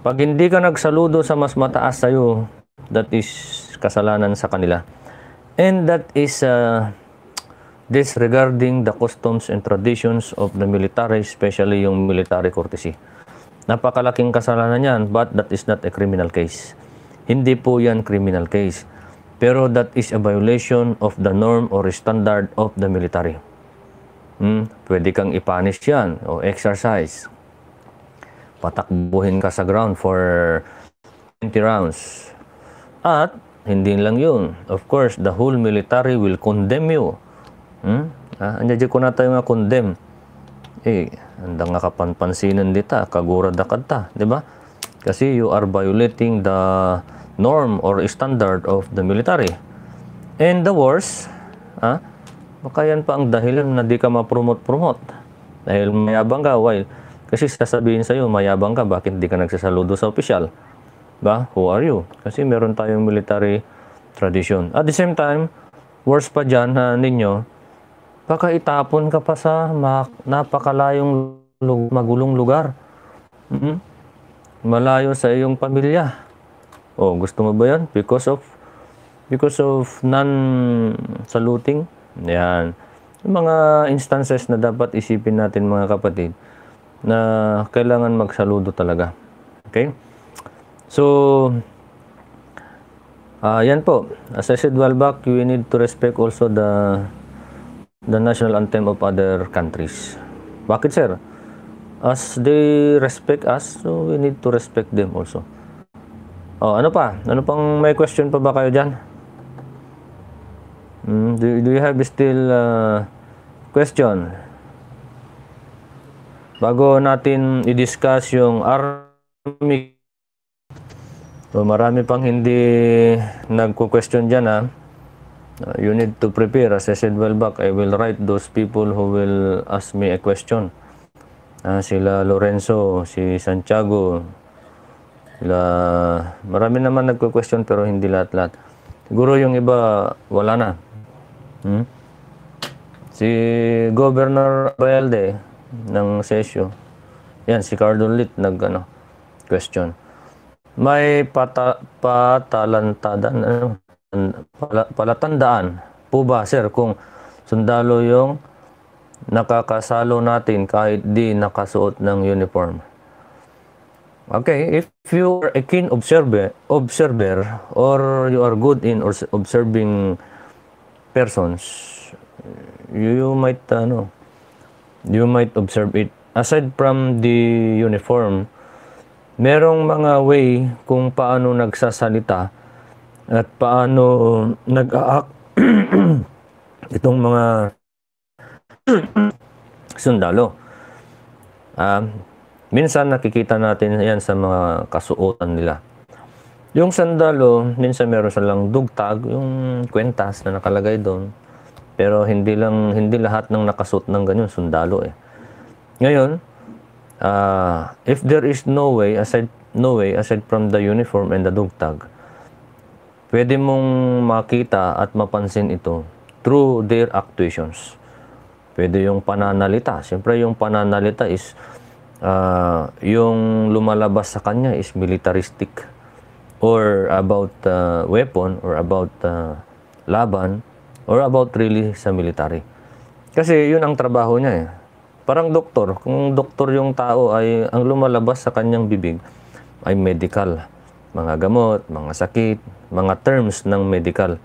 pag hindi ka nagsaludo sa mas mataas sa iyo, that is kasalanan sa kanila. And that is uh, disregarding the customs and traditions of the military, especially yung military courtesy. Napakalaking kasalanan yan, but that is not a criminal case. Hindi po yan criminal case. Pero that is a violation of the norm or standard of the military. Hmm? Pwede kang ipanish yan o exercise. Patakbuhin ka sa ground for 20 rounds. At hindi lang yun. Of course, the whole military will condemn you. Hmm? Ah, anya ko na tayo nga condemn. Eh, anda nga kapanpansinan dita, kagura da kadta, di ba? Kasi you are violating the norm or standard of the military. And the worst, ah, baka yan pa ang dahilan na di ka ma-promote-promote. Dahil mayabang ka, while, kasi sasabihin sa'yo, mayabang ka, bakit di ka nagsasaludo sa opisyal? Ba? Who are you? Kasi meron tayong military tradition. At the same time, worse pa dyan ha, ninyo, baka itapon ka pa sa napakalayong magulong lugar. Hmm? Malayo sa iyong pamilya. Oh, gusto mo ba yan? Because of because of non-saluting. Yan. Yung mga instances na dapat isipin natin mga kapatid na kailangan magsaludo talaga. Okay? So, uh, yan po. As I said while back, we need to respect also the the national anthem of other countries. Bakit, sir? As they respect us, so we need to respect them also. Oh, ano pa? Ano pang may question pa ba kayo dyan? Hmm, do, do you have still uh, question? Bago natin i-discuss yung army So marami pang hindi nagko-question diyan ha. Uh, you need to prepare. As I said well back, I will write those people who will ask me a question. Uh, sila Lorenzo, si Santiago, sila... Marami naman nagko-question pero hindi lahat-lahat. Siguro yung iba, wala na. Hmm? Si Governor Bayalde ng Sesio, yan, si Cardo Lit nag, ano, question. May pata, patalantadan, ano, pala, palatandaan po ba, sir, kung sundalo yung nakakasalo natin kahit di nakasuot ng uniform? Okay, if you are a keen observer, observer or you are good in observing persons, you, might, ano, you might observe it. Aside from the uniform, merong mga way kung paano nagsasalita at paano nag-act itong mga sundalo. Uh, minsan nakikita natin yan sa mga kasuotan nila. Yung sandalo, minsan meron silang dugtag, yung kwentas na nakalagay doon. Pero hindi lang hindi lahat ng nakasuot ng ganyan sundalo eh. Ngayon, uh, if there is no way aside no way aside from the uniform and the dog tag pwede mong makita at mapansin ito through their actuations pwede yung pananalita siyempre yung pananalita is uh, yung lumalabas sa kanya is militaristic or about uh, weapon or about uh, laban or about really sa military kasi yun ang trabaho niya eh Parang doktor, kung doktor yung tao ay ang lumalabas sa kanyang bibig ay medical. Mga gamot, mga sakit, mga terms ng medical.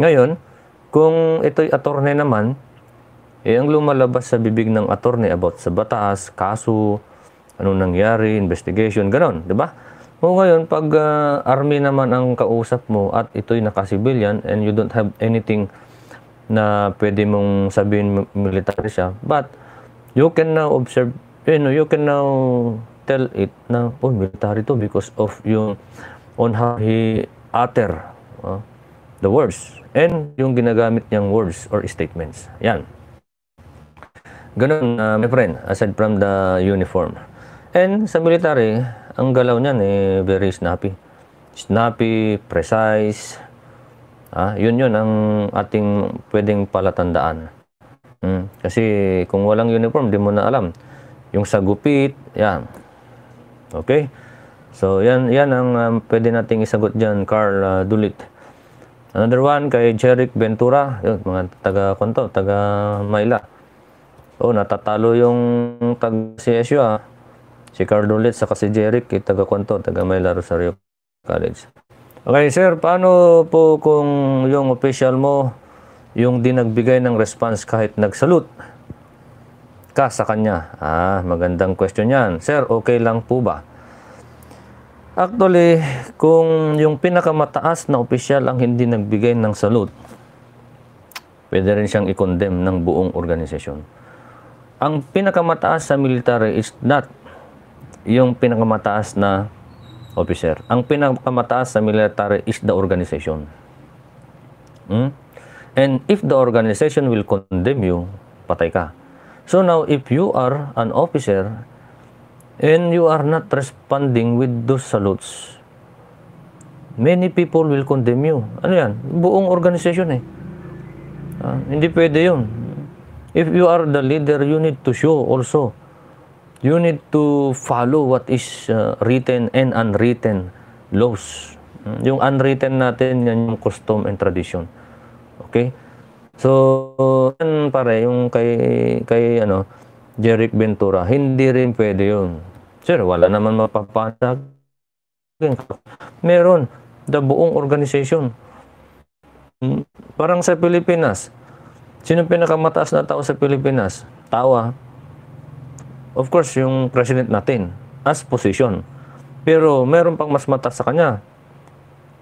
Ngayon, kung ito'y attorney naman, eh ang lumalabas sa bibig ng attorney about sa batas, kaso, anong nangyari, investigation, ganon, di ba? O ngayon, pag uh, army naman ang kausap mo at ito'y naka-civilian and you don't have anything na pwede mong sabihin military siya, but you can now observe, you know, you can now tell it na, oh, military to because of yung on how he utter uh, the words and yung ginagamit niyang words or statements. Yan. Ganun, uh, my friend, aside from the uniform. And sa military, ang galaw niyan eh, very snappy. Snappy, precise. Ah, yun yun ang ating pwedeng palatandaan. Hmm. Kasi kung walang uniform, di mo na alam. Yung sa gupit, yan. Okay? So, yan, yan ang um, pwede nating isagot dyan, Carl uh, Dulit. Another one kay Jeric Ventura, yun, mga taga-konto, taga-Maila. Oh, natatalo yung tag CSU ah. Si Carl Dulit sa si Jeric, eh, taga-konto, taga-Maila Rosario College. Okay, sir, paano po kung yung official mo yung di nagbigay ng response kahit nagsalute ka sa kanya? Ah, magandang question yan. Sir, okay lang po ba? Actually, kung yung pinakamataas na opisyal ang hindi nagbigay ng salute, pwede rin siyang i-condemn ng buong organisasyon. Ang pinakamataas sa military is not yung pinakamataas na officer. Ang pinakamataas sa military is the organization. Hmm? And if the organization will condemn you, patay ka. So now, if you are an officer and you are not responding with those salutes, many people will condemn you. Ano yan? Buong organization eh. Uh, hindi pwede yun. If you are the leader, you need to show also. You need to follow what is uh, written and unwritten laws. Yung unwritten natin, yan yung custom and tradition. Okay? So, yan pare, yung kay, kay ano, Jeric Ventura, hindi rin pwede yun. Sir, wala naman mapapasag. Meron, the buong organization. Hmm, parang sa Pilipinas, sino pinakamataas na tao sa Pilipinas? Tao ah. Of course, yung president natin, as position. Pero meron pang mas mataas sa kanya.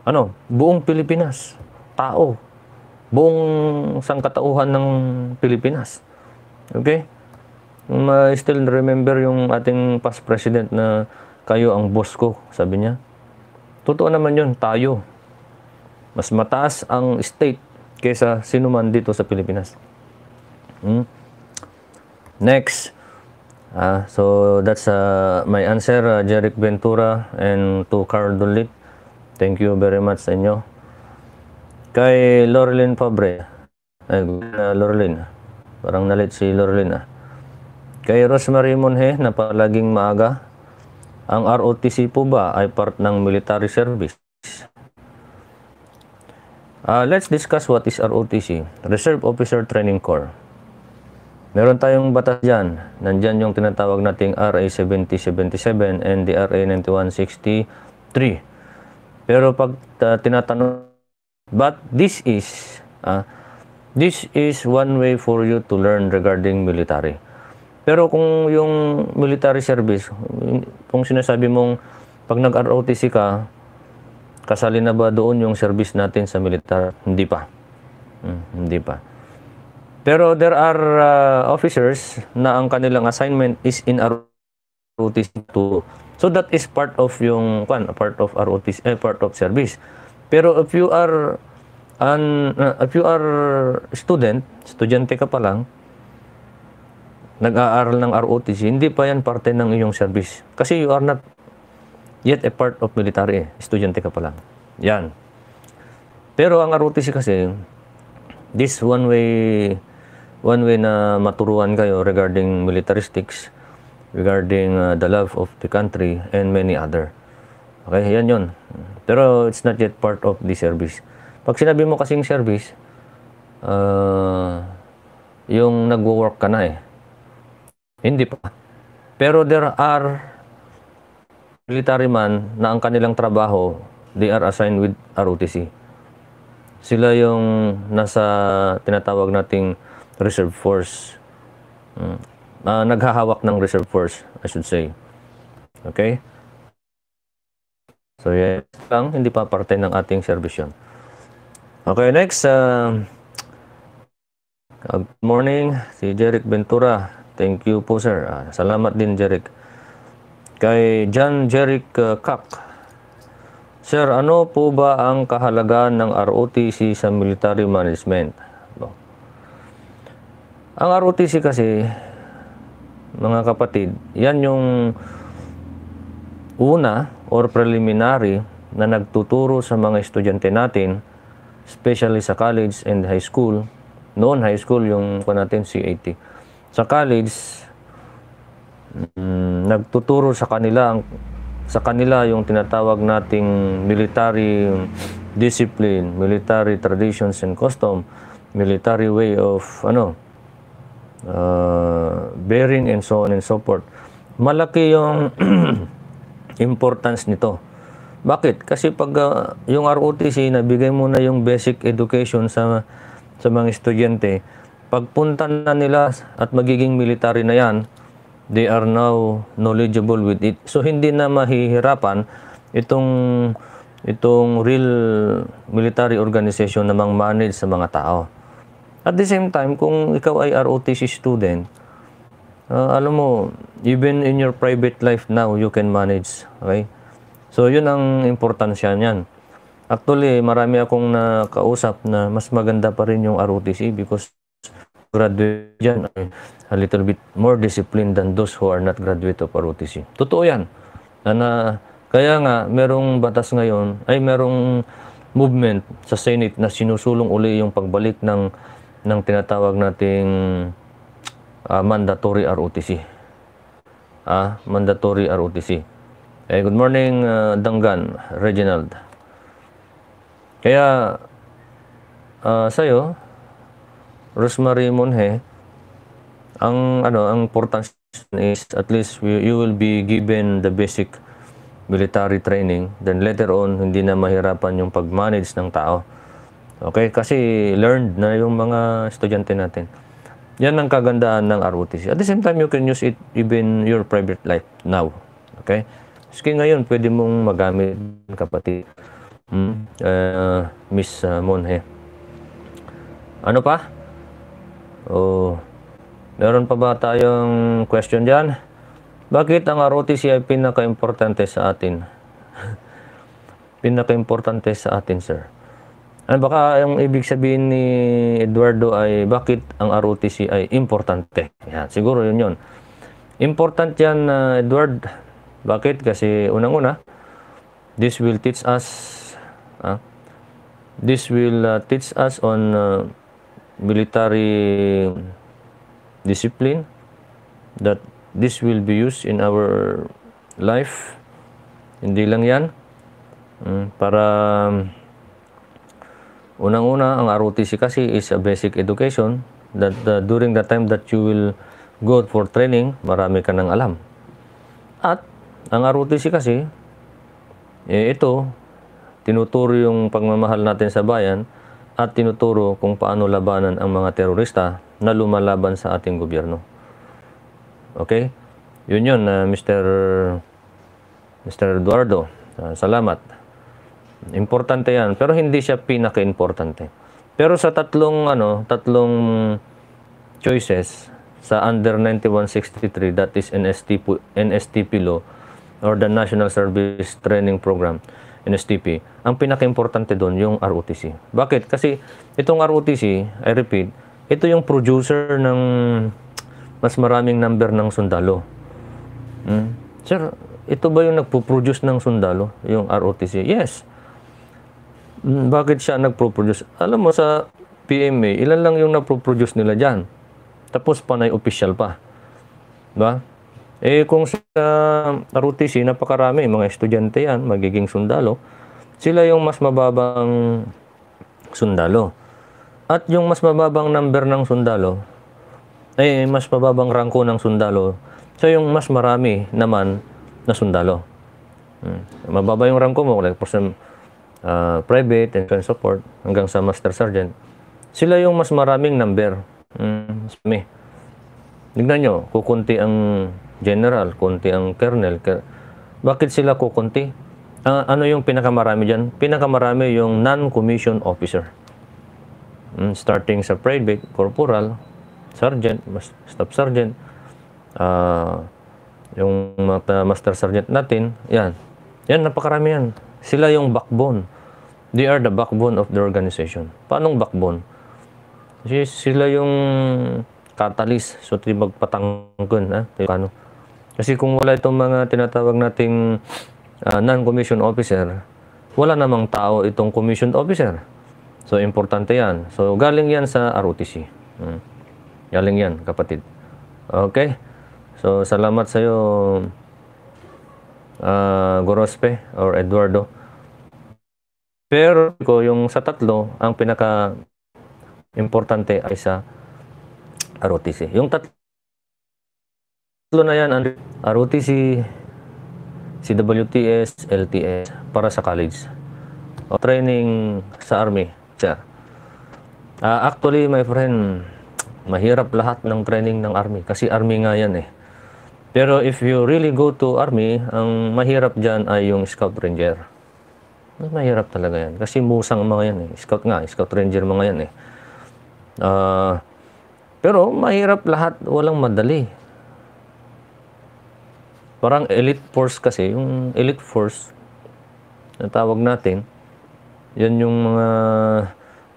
Ano? Buong Pilipinas. Tao buong sangkatauhan ng Pilipinas. Okay? I still remember yung ating past president na kayo ang boss ko, sabi niya. Totoo naman yun, tayo. Mas mataas ang state kaysa sino man dito sa Pilipinas. Hmm? Next. Ah, so that's uh, my answer, uh, Jeric Ventura and to Carl Dulit. Thank you very much sa inyo. Kay Lorelyn Fabre. Ay, uh, Lorelyn. Parang nalit si Lorelyn ah. Kay Rosemary Monhe na palaging maaga. Ang ROTC po ba ay part ng military service? Uh, let's discuss what is ROTC, Reserve Officer Training Corps. Meron tayong batas dyan. Nandyan yung tinatawag nating RA 7077 and the RA 9163. Pero pag uh, tinatanong But this is uh, this is one way for you to learn regarding military. Pero kung yung military service, kung sinasabi mong pag nag-ROTC ka, kasali na ba doon yung service natin sa militar? Hindi pa. Hmm, hindi pa. Pero there are uh, officers na ang kanilang assignment is in ROTC too. So that is part of yung kan, part of ROTC, eh, part of service. Pero if you are an uh, if you are student, estudyante ka pa lang, nag-aaral ng ROTC, hindi pa yan parte ng iyong service. Kasi you are not yet a part of military. Eh. Estudyante ka pa lang. Yan. Pero ang ROTC kasi, this one way one way na maturuan kayo regarding militaristics, regarding uh, the love of the country, and many other. Okay, yan yon. Pero it's not yet part of the service. Pag sinabi mo kasing service, uh, yung nagwo-work ka na eh. Hindi pa. Pero there are military man na ang kanilang trabaho, they are assigned with ROTC. Sila yung nasa tinatawag nating reserve force. Uh, naghahawak ng reserve force, I should say. Okay? So, yes lang, hindi pa parte ng ating service yun. Okay, next. Uh, good morning, si Jeric Ventura. Thank you po, sir. Uh, salamat din, Jeric. Kay John Jeric uh, Kak. Sir, ano po ba ang kahalagaan ng ROTC sa military management? Ang ROTC kasi, mga kapatid, yan yung una or preliminary na nagtuturo sa mga estudyante natin, especially sa college and high school. Noon, high school, yung pa natin, CAT. Sa college, mm, nagtuturo sa kanila ang sa kanila yung tinatawag nating military discipline, military traditions and custom, military way of ano uh, bearing and so on and so forth. Malaki yung importance nito. Bakit? Kasi pag uh, yung ROTC nabigay mo na yung basic education sa sa mga estudyante, pagpunta na nila at magiging military na yan, they are now knowledgeable with it. So hindi na mahihirapan itong itong real military organization na mang-manage sa mga tao. At the same time, kung ikaw ay ROTC student, uh, alam mo, even in your private life now, you can manage. Okay? So, yun ang importansya niyan. Actually, marami akong nakausap na mas maganda pa rin yung ROTC because graduate dyan a little bit more disciplined than those who are not graduate of ROTC. Totoo yan. Na, na, kaya nga, merong batas ngayon, ay merong movement sa Senate na sinusulong uli yung pagbalik ng, ng tinatawag nating uh, mandatory ROTC. Ah, mandatory ROTC. Eh, good morning, uh, Danggan, Reginald. Kaya, uh, sa'yo, Rosemary Monhe, ang ano ang importance is at least you, you will be given the basic military training then later on hindi na mahirapan yung pag-manage ng tao okay kasi learned na yung mga estudyante natin yan ang kagandaan ng ROTC at the same time you can use it even your private life now okay Maski ngayon pwede mong magamit kapatid hmm? uh, Miss uh, Monhe ano pa oh Meron pa ba tayong question dyan? Bakit ang ROTC ay pinaka-importante sa atin? pinaka-importante sa atin, sir. Ano baka yung ibig sabihin ni Eduardo ay bakit ang ROTC ay importante? Yan, siguro yun yun. Important yan, uh, Edward. Bakit? Kasi unang-una, this will teach us, uh, this will uh, teach us on uh, military discipline that this will be used in our life. Hindi lang yan. Um, para unang-una, ang ROTC kasi is a basic education that uh, during the time that you will go for training, marami ka nang alam. At ang ROTC kasi, eh, ito, tinuturo yung pagmamahal natin sa bayan at tinuturo kung paano labanan ang mga terorista na lumalaban sa ating gobyerno. Okay? Yun yun, uh, Mr. Mr. Eduardo. Uh, salamat. Importante yan, pero hindi siya pinaka-importante. Pero sa tatlong ano, tatlong choices sa under 9163 that is NSTP NSTP law or the National Service Training Program NSTP, ang pinaka-importante doon yung ROTC. Bakit? Kasi itong ROTC, I repeat, ito yung producer ng mas maraming number ng sundalo. Hmm? Sir, ito ba yung nagpo-produce ng sundalo, yung ROTC? Yes. Hmm, bakit siya nagpo-produce? Alam mo, sa PMA, ilan lang yung nagpo-produce nila dyan. Tapos panay official pa. Ba? Eh kung sa ROTC, napakarami, mga estudyante yan, magiging sundalo, sila yung mas mababang sundalo. At yung mas mababang number ng sundalo, ay mas mababang rangko ng sundalo, so yung mas marami naman na sundalo. Hmm. Mababa yung rangko mo, like for uh, private and support, hanggang sa master sergeant. Sila yung mas maraming number. Hmm. May. Tignan nyo, kukunti ang general, kunti ang colonel. Bakit sila kukunti? Uh, ano yung pinakamarami dyan? Pinakamarami yung non-commissioned officer. Mm, starting sa private, corporal, sergeant, staff sergeant, uh, yung master sergeant natin, yan. Yan, napakarami yan. Sila yung backbone. They are the backbone of the organization. Paanong backbone? Kasi sila yung catalyst. So, di magpatanggon. Ha? Paano? Kasi kung wala itong mga tinatawag nating uh, non-commissioned officer, wala namang tao itong commissioned officer. So, importante yan. So, galing yan sa ROTC. Hmm. Galing yan, kapatid. Okay? So, salamat sa iyo, uh, Gorospe or Eduardo. Pero ko yung sa tatlo, ang pinaka importante ay sa ROTC. Yung tatlo na yan, ROTC, CWTS, LTS, para sa college. O training sa Army, sir. Uh, actually, my friend, mahirap lahat ng training ng Army kasi Army nga yan eh. Pero if you really go to Army, ang mahirap dyan ay yung Scout Ranger. Mas mahirap talaga yan. Kasi musang mga yan eh. Scout nga, Scout Ranger mga yan eh. Uh, pero mahirap lahat, walang madali. Parang elite force kasi, yung elite force na tawag natin, yan yung mga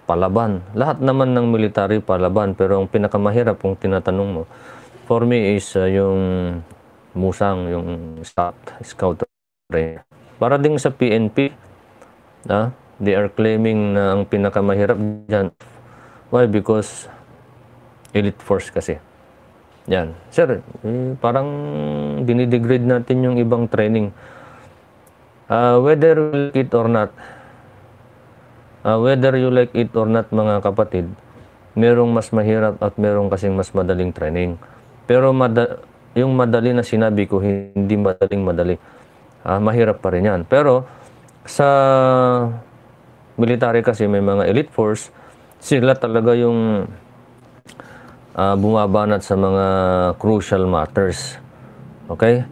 palaban. Lahat naman ng military palaban, pero ang pinakamahirap kung tinatanong mo, for me is uh, yung musang, yung scout, scout trainer. Para ding sa PNP, na, they are claiming na ang pinakamahirap dyan. Why? Because elite force kasi. Yan. Sir, eh, parang dinidegrade natin yung ibang training. Uh, whether you like it or not, uh, whether you like it or not mga kapatid, merong mas mahirap at merong kasing mas madaling training. Pero mada yung madali na sinabi ko, hindi madaling madali. Uh, mahirap pa rin yan. Pero sa military kasi may mga elite force, sila talaga yung uh, bumabanat sa mga crucial matters. Okay?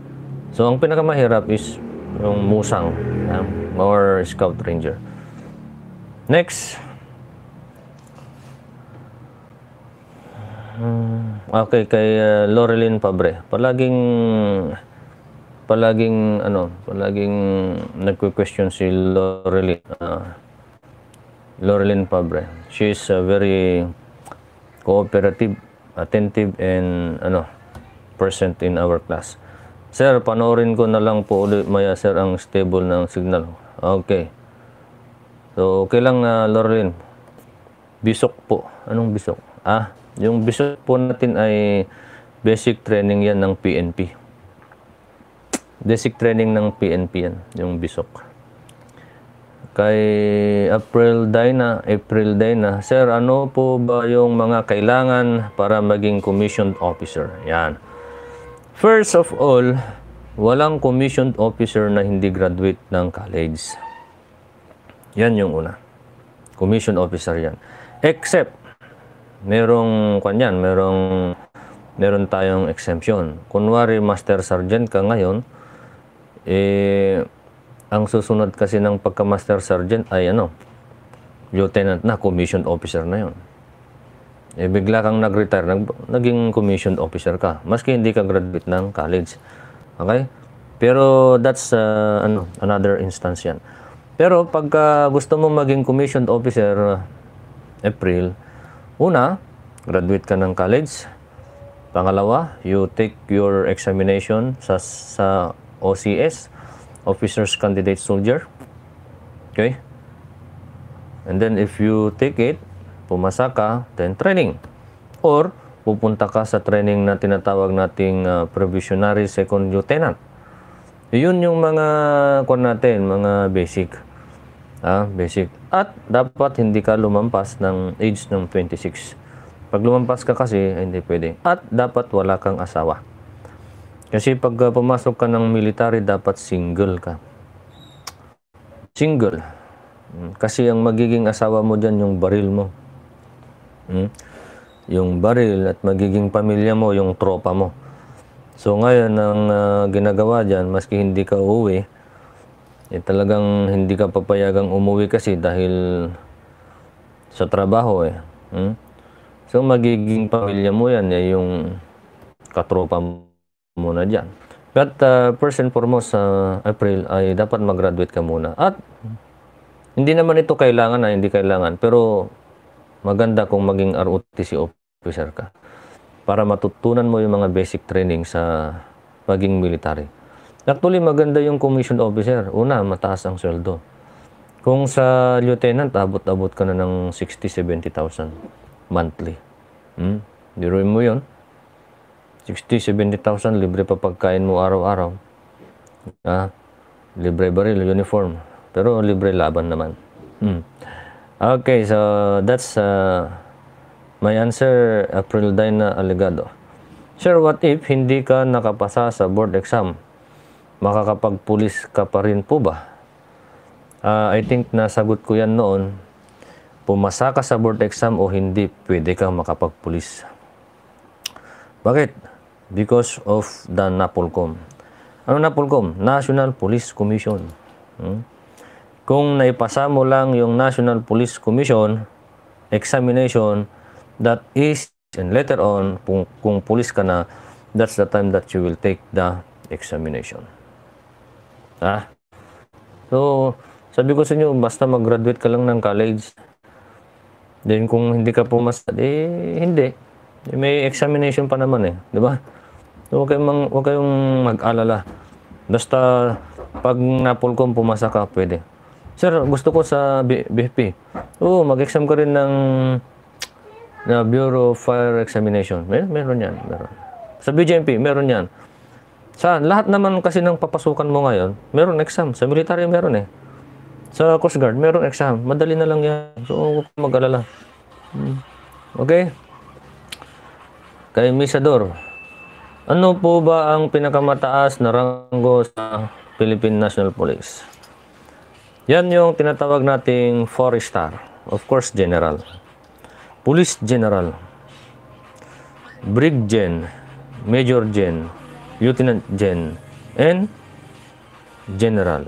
So, ang pinakamahirap is yung musang um, or scout ranger. Next, Hmm, okay, kay uh, Laurelyn Pabre. Palaging palaging ano, palaging nagque-question si Laurelyn. Uh, Laurelyn Pabre. She is uh, very cooperative, attentive and ano, present in our class. Sir, panoorin ko na lang po ulit maya sir ang stable ng signal. Okay. So, okay lang uh, Laurelyn. Bisok po. Anong bisok? Ah, yung bisok po natin ay basic training yan ng PNP. Basic training ng PNP yan, yung bisok. Kay April Dina, April Dina, Sir, ano po ba yung mga kailangan para maging commissioned officer? Yan. First of all, walang commissioned officer na hindi graduate ng college. Yan yung una. Commissioned officer yan. Except merong kanyan, merong meron tayong exemption. Kunwari master sergeant ka ngayon, eh ang susunod kasi ng pagka-master sergeant ay ano, lieutenant na, commissioned officer na yon. Eh bigla kang nag-retire, nag, naging commissioned officer ka, maski hindi ka graduate ng college. Okay? Pero that's uh, ano, another instance yan. Pero pagka gusto mo maging commissioned officer, uh, April, Una, graduate ka ng college. Pangalawa, you take your examination sa, sa OCS, Officers Candidate Soldier. Okay? And then if you take it, pumasa ka, then training. Or, pupunta ka sa training na tinatawag nating uh, provisionary second lieutenant. Yun yung mga kwan natin, mga basic. Ah, basic. At dapat hindi ka lumampas ng age ng 26. Pag lumampas ka kasi, hindi pwede. At dapat wala kang asawa. Kasi pag uh, pumasok ka ng military, dapat single ka. Single. Hmm, kasi ang magiging asawa mo dyan, yung baril mo. Hmm? Yung baril at magiging pamilya mo, yung tropa mo. So ngayon, ang uh, ginagawa dyan, maski hindi ka uuwi, eh, talagang hindi ka papayagang umuwi kasi dahil sa trabaho eh. Hmm? So magiging pamilya mo yan eh, yung katropa mo na dyan. But uh, first and foremost sa April ay dapat mag-graduate ka muna. At hindi naman ito kailangan na hindi kailangan. Pero maganda kung maging ROTC officer ka para matutunan mo yung mga basic training sa pagiging military. Actually, maganda yung commission officer. Una, mataas ang sweldo. Kung sa lieutenant, abot-abot ka na ng 60-70,000 monthly. Hmm? Biruin mo yun. 60-70,000, libre pa pagkain mo araw-araw. Ah, libre baril, uniform. Pero libre laban naman. Hmm. Okay, so that's uh, my answer, April Dina Alegado. Sir, what if hindi ka nakapasa sa board exam? Makakapagpulis ka pa rin po ba? Uh, I think nasagot ko yan noon. Pumasa ka sa board exam o hindi, pwede kang makapagpulis. Bakit? Because of the NAPOLCOM. Ano NAPOLCOM? National Police Commission. Hmm? Kung naipasa mo lang yung National Police Commission examination, that is, and later on, kung, kung police ka na, that's the time that you will take the examination. Ah? So, sabi ko sa inyo, basta mag-graduate ka lang ng college. Then kung hindi ka pumasa, eh hindi. May examination pa naman eh, di ba? So, huwag kayong, huwag kayong mag-alala. Basta pag napulkom pumasa ka, pwede. Sir, gusto ko sa B- BFP. Oo, mag-exam ka rin ng na Bureau of Fire Examination. Mer meron yan. Meron. Sa BJMP, meron yan. Sa lahat naman kasi ng papasukan mo ngayon, meron exam. Sa military meron eh. Sa Coast Guard, meron exam. Madali na lang yan. So, mag-alala. Hmm. Okay? Kay Misador, ano po ba ang pinakamataas na ranggo sa Philippine National Police? Yan yung tinatawag nating 4-star. Of course, general. Police General. Brig Gen. Major Gen. Lieutenant Gen, and General.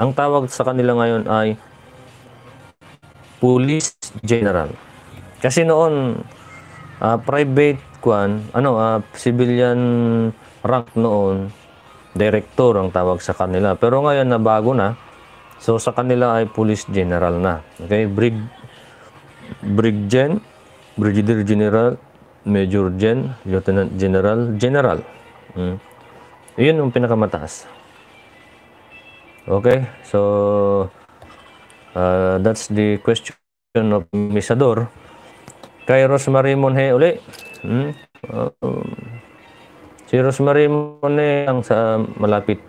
Ang tawag sa kanila ngayon ay Police General. Kasi noon, uh, private kwan, ano, uh, civilian rank noon, director ang tawag sa kanila. Pero ngayon na bago na, so sa kanila ay Police General na. Okay, Brig Brig Gen, Brigadier General, Major Gen, Lieutenant General, General. Hmm. Yun yung pinakamataas. Okay, so uh, that's the question of Misador. Kay Rosemary Monhe uli. Hmm? Uh, si Rosemary Monhe ang sa malapit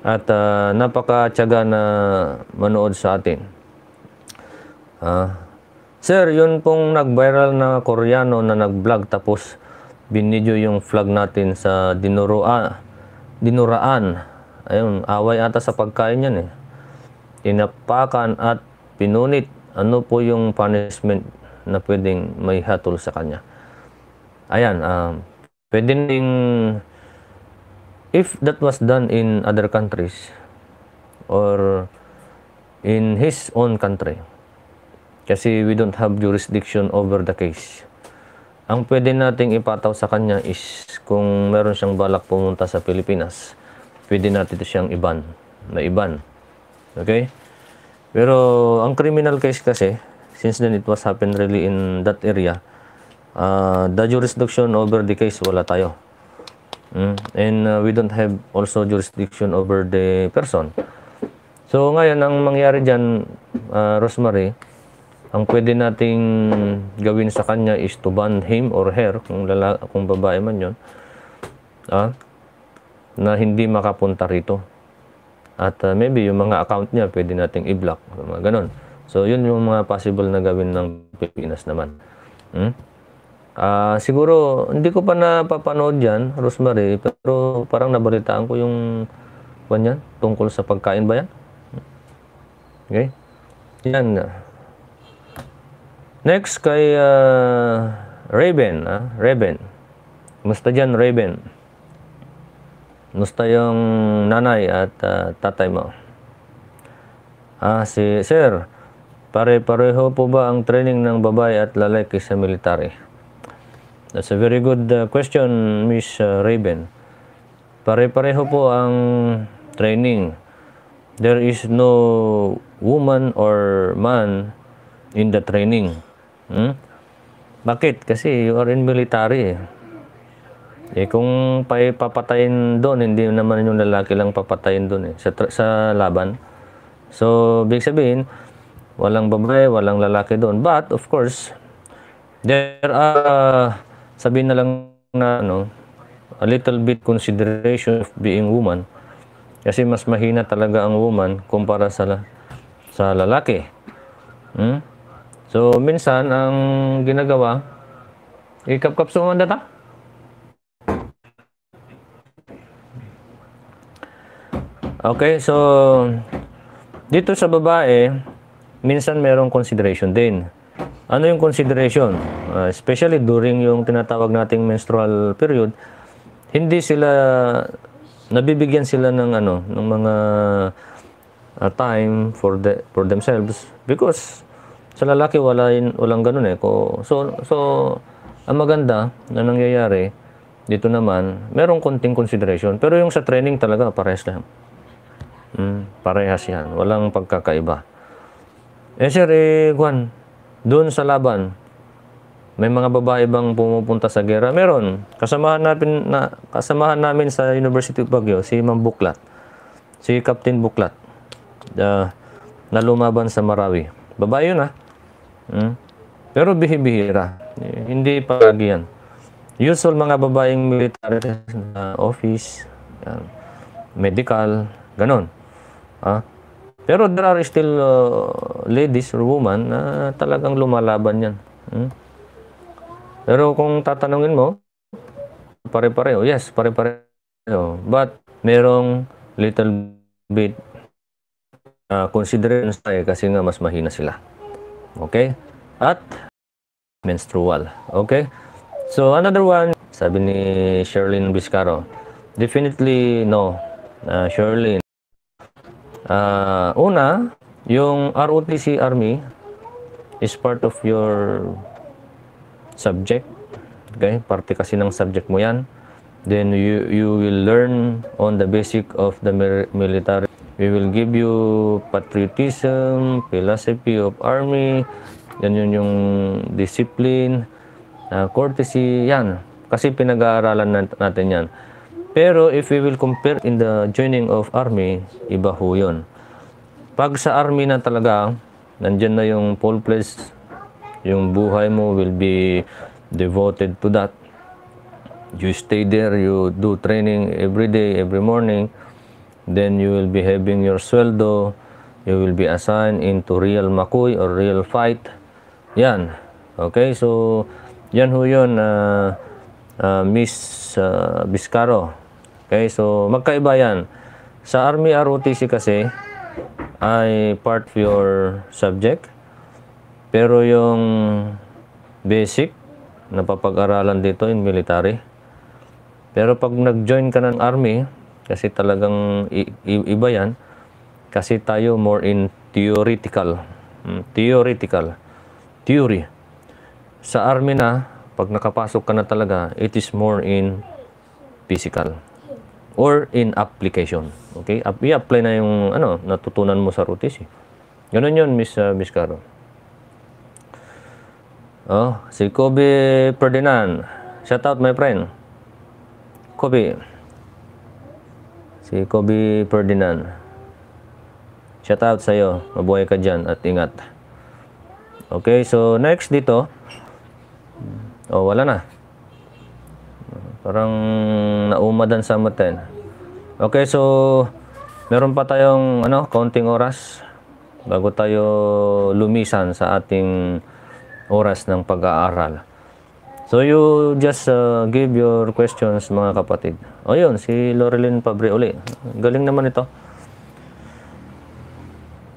at uh, napaka-tiyaga na manood sa atin. Uh, Sir, yun pong nag-viral na Koreano na nag-vlog tapos binidyo yung flag natin sa dinuraan. Dinuraan. Ayun, away ata sa pagkain yan eh. Tinapakan at pinunit. Ano po yung punishment na pwedeng may hatol sa kanya? Ayan, um, pwede ning if that was done in other countries or in his own country kasi we don't have jurisdiction over the case ang pwede nating ipataw sa kanya is kung meron siyang balak pumunta sa Pilipinas, pwede natin ito siyang iban, na iban. Okay? Pero ang criminal case kasi, since then it was happened really in that area, uh, the jurisdiction over the case wala tayo. Mm? And uh, we don't have also jurisdiction over the person. So ngayon, ang mangyari dyan, uh, Rosemary, ang pwede nating gawin sa kanya is to ban him or her, kung, lala, kung babae man yon ah, na hindi makapunta rito. At uh, maybe yung mga account niya pwede nating i-block, mga ganun. So, yun yung mga possible na gawin ng Pilipinas naman. Hmm? Uh, siguro, hindi ko pa napapanood yan, Rosemary, pero parang nabalitaan ko yung kanyan, tungkol sa pagkain ba yan? Okay? Yan. Next kay uh, Raven, ah, Raven. Musta dyan, Raven? Musta yung nanay at uh, tatay mo? Ah, si Sir, pare-pareho po ba ang training ng babae at lalaki sa military? That's a very good uh, question, Miss uh, Raven. Pare-pareho po ang training. There is no woman or man in the training. Hmm? Bakit? Kasi you are in military. Eh, eh kung papatayin doon, hindi naman yung lalaki lang papatayin doon eh, sa, sa laban. So, big sabihin, walang babae, walang lalaki doon. But, of course, there are, sabihin na lang na, ano, a little bit consideration of being woman. Kasi mas mahina talaga ang woman kumpara sa, sa lalaki. Hmm? So, minsan, ang ginagawa, ikap-kap sa mga data. Okay, so, dito sa babae, minsan merong consideration din. Ano yung consideration? Uh, especially during yung tinatawag nating menstrual period, hindi sila, nabibigyan sila ng ano, ng mga uh, time for the for themselves because sa lalaki wala walang ganun eh. So so ang maganda na nangyayari dito naman, merong konting consideration. Pero yung sa training talaga parehas lang. Hmm, parehas yan. Walang pagkakaiba. Eh sir, eh, Juan, doon sa laban, may mga babae bang pumupunta sa gera? Meron. Kasamahan namin, na, kasamahan namin sa University of Baguio, si Ma'am Buklat. Si Captain Buklat. Uh, na lumaban sa Marawi. Babae yun ah. Hmm? Pero bihibihira. Hindi palagi yan. Usual mga babaeng military na office, yan, medical, ganon. Ah? Pero there are still uh, ladies or women na talagang lumalaban yan. Hmm? Pero kung tatanungin mo, pare-pareho. Yes, pare-pareho. But merong little bit uh, consideration tayo kasi nga mas mahina sila. Okay? At menstrual. Okay? So, another one, sabi ni Sherlyn Biscaro, definitely no. Uh, Sherlyn. Uh, una, yung ROTC Army is part of your subject. Okay? Parte kasi ng subject mo yan. Then you, you will learn on the basic of the military We will give you patriotism, philosophy of army, yan yun yung discipline, uh, courtesy, yan. Kasi pinag-aaralan natin yan. Pero if we will compare in the joining of army, iba ho yun. Pag sa army na talaga, nandyan na yung full place, yung buhay mo will be devoted to that. You stay there, you do training every day, every morning, then you will be having your sweldo, you will be assigned into real makoy or real fight. Yan. Okay, so yan ho yun, uh, uh, Miss uh, Biscaro. Okay, so magkaiba yan. Sa Army ROTC kasi, ay part of your subject. Pero yung basic, napapag-aralan dito in military. Pero pag nag-join ka ng Army, kasi talagang iba yan. Kasi tayo more in theoretical. Hmm, theoretical. Theory. Sa army na, pag nakapasok ka na talaga, it is more in physical or in application. Okay? I-apply na yung ano, natutunan mo sa ROTC. Ganun yun, Miss, uh, Miss Caro. Oh, si Kobe Ferdinand. Shout out, my friend. Kobe. Si Kobe Ferdinand. Shout out sa'yo. Mabuhay ka dyan at ingat. Okay, so next dito. Oh, wala na. Parang naumadan sa maten. Okay, so meron pa tayong ano, counting oras bago tayo lumisan sa ating oras ng pag-aaral. So you just uh, give your questions mga kapatid. O yun, si Loreline Pabre uli. Galing naman ito.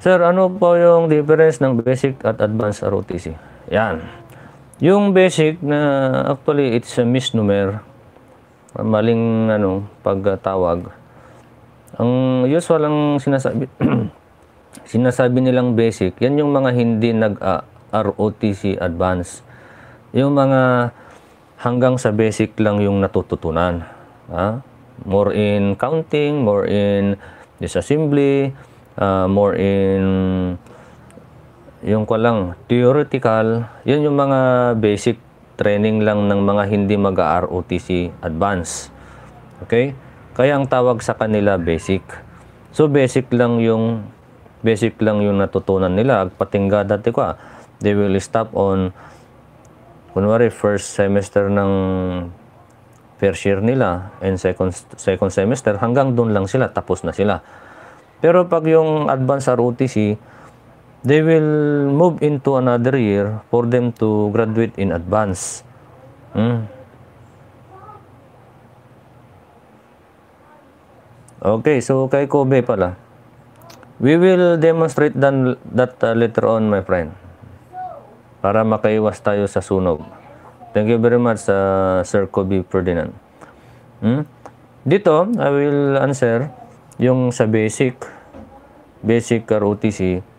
Sir, ano po yung difference ng basic at advanced ROTC? Yan. Yung basic na actually it's a misnomer. Maling ano, pagtawag. Ang usual ang sinasabi sinasabi nilang basic, yan yung mga hindi nag uh, ROTC advanced. Yung mga hanggang sa basic lang yung natututunan. Ha? more in counting, more in disassembly, uh, more in yung ko lang, theoretical, yun yung mga basic training lang ng mga hindi mag-ROTC advance. Okay? Kaya ang tawag sa kanila basic. So basic lang yung basic lang yung natutunan nila. Agpatingga dati ko ah. They will stop on kunwari first semester ng first year nila and second second semester hanggang doon lang sila tapos na sila. Pero pag yung advanced ROTC they will move into another year for them to graduate in advance. Hmm. Okay, so kay Kobe pala. We will demonstrate dan, that uh, later on, my friend. Para makaiwas tayo sa sunog. Thank you very much, uh, Sir Kobe Ferdinand. Hmm? Dito, I will answer yung sa basic, basic ROTC.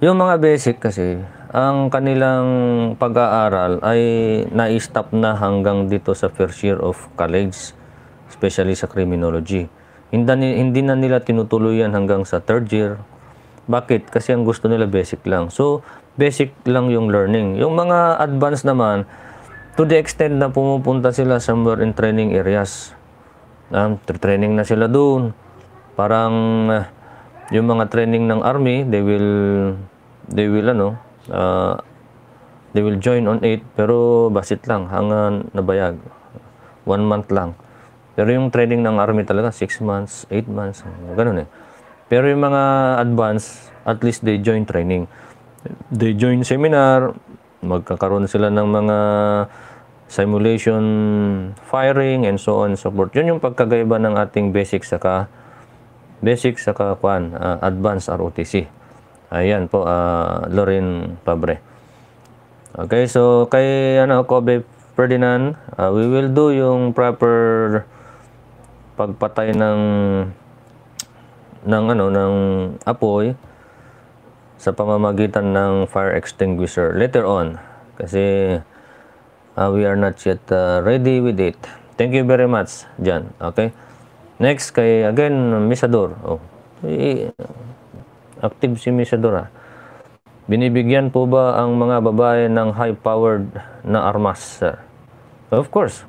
Yung mga basic kasi, ang kanilang pag-aaral ay na-stop na hanggang dito sa first year of college, especially sa criminology. Hindi, hindi na nila tinutuloy yan hanggang sa third year. Bakit? Kasi ang gusto nila basic lang. So, basic lang yung learning. Yung mga advanced naman, to the extent na pumupunta sila somewhere in training areas. Um, training na sila doon. Parang uh, yung mga training ng army, they will they will ano, uh, they will join on 8 pero basit lang hanggang nabayag. One month lang. Pero yung training ng army talaga 6 months, 8 months, ganun eh. Pero yung mga advance, at least they join training. They join seminar, magkakaroon sila ng mga simulation firing and so on and so forth. Yun yung pagkagaiba ng ating basic saka basic saka kwan, uh, advanced ROTC. Ayan po, uh, Lorin Pabre. Okay, so kay ano, Kobe Ferdinand, uh, we will do yung proper pagpatay ng ng ano ng apoy sa pamamagitan ng fire extinguisher later on kasi uh, we are not yet uh, ready with it. Thank you very much, Jan. Okay? Next kay again Misador. Oh. Active si Misadora. Binibigyan po ba ang mga babae ng high-powered na armas, sir? Of course.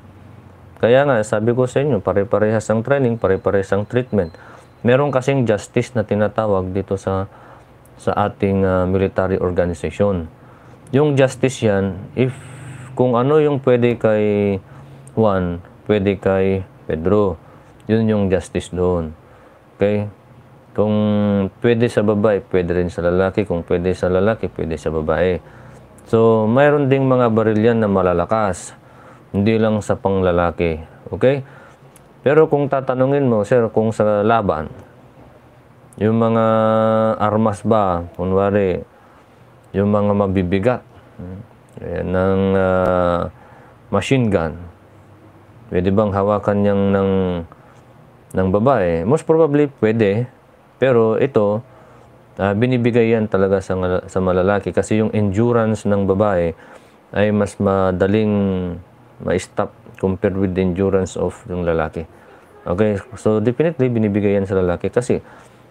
Kaya nga, sabi ko sa inyo, pare-parehas ang training, pare-parehas ang treatment. Meron kasing justice na tinatawag dito sa sa ating uh, military organization. Yung justice yan, if kung ano yung pwede kay Juan, pwede kay Pedro. Yun yung justice doon. Okay? Kung pwede sa babae, pwede rin sa lalaki. Kung pwede sa lalaki, pwede sa babae. So, mayroon ding mga barilyan na malalakas. Hindi lang sa panglalaki. Okay? Pero kung tatanungin mo, sir, kung sa laban, yung mga armas ba, kunwari, yung mga mabibigat, yan, ng uh, machine gun, pwede bang hawakan niyang ng, ng babae? Most probably, pwede. Pero ito, uh, binibigay yan talaga sa, sa malalaki kasi yung endurance ng babae ay mas madaling ma-stop compared with the endurance of yung lalaki. Okay, so definitely binibigay yan sa lalaki kasi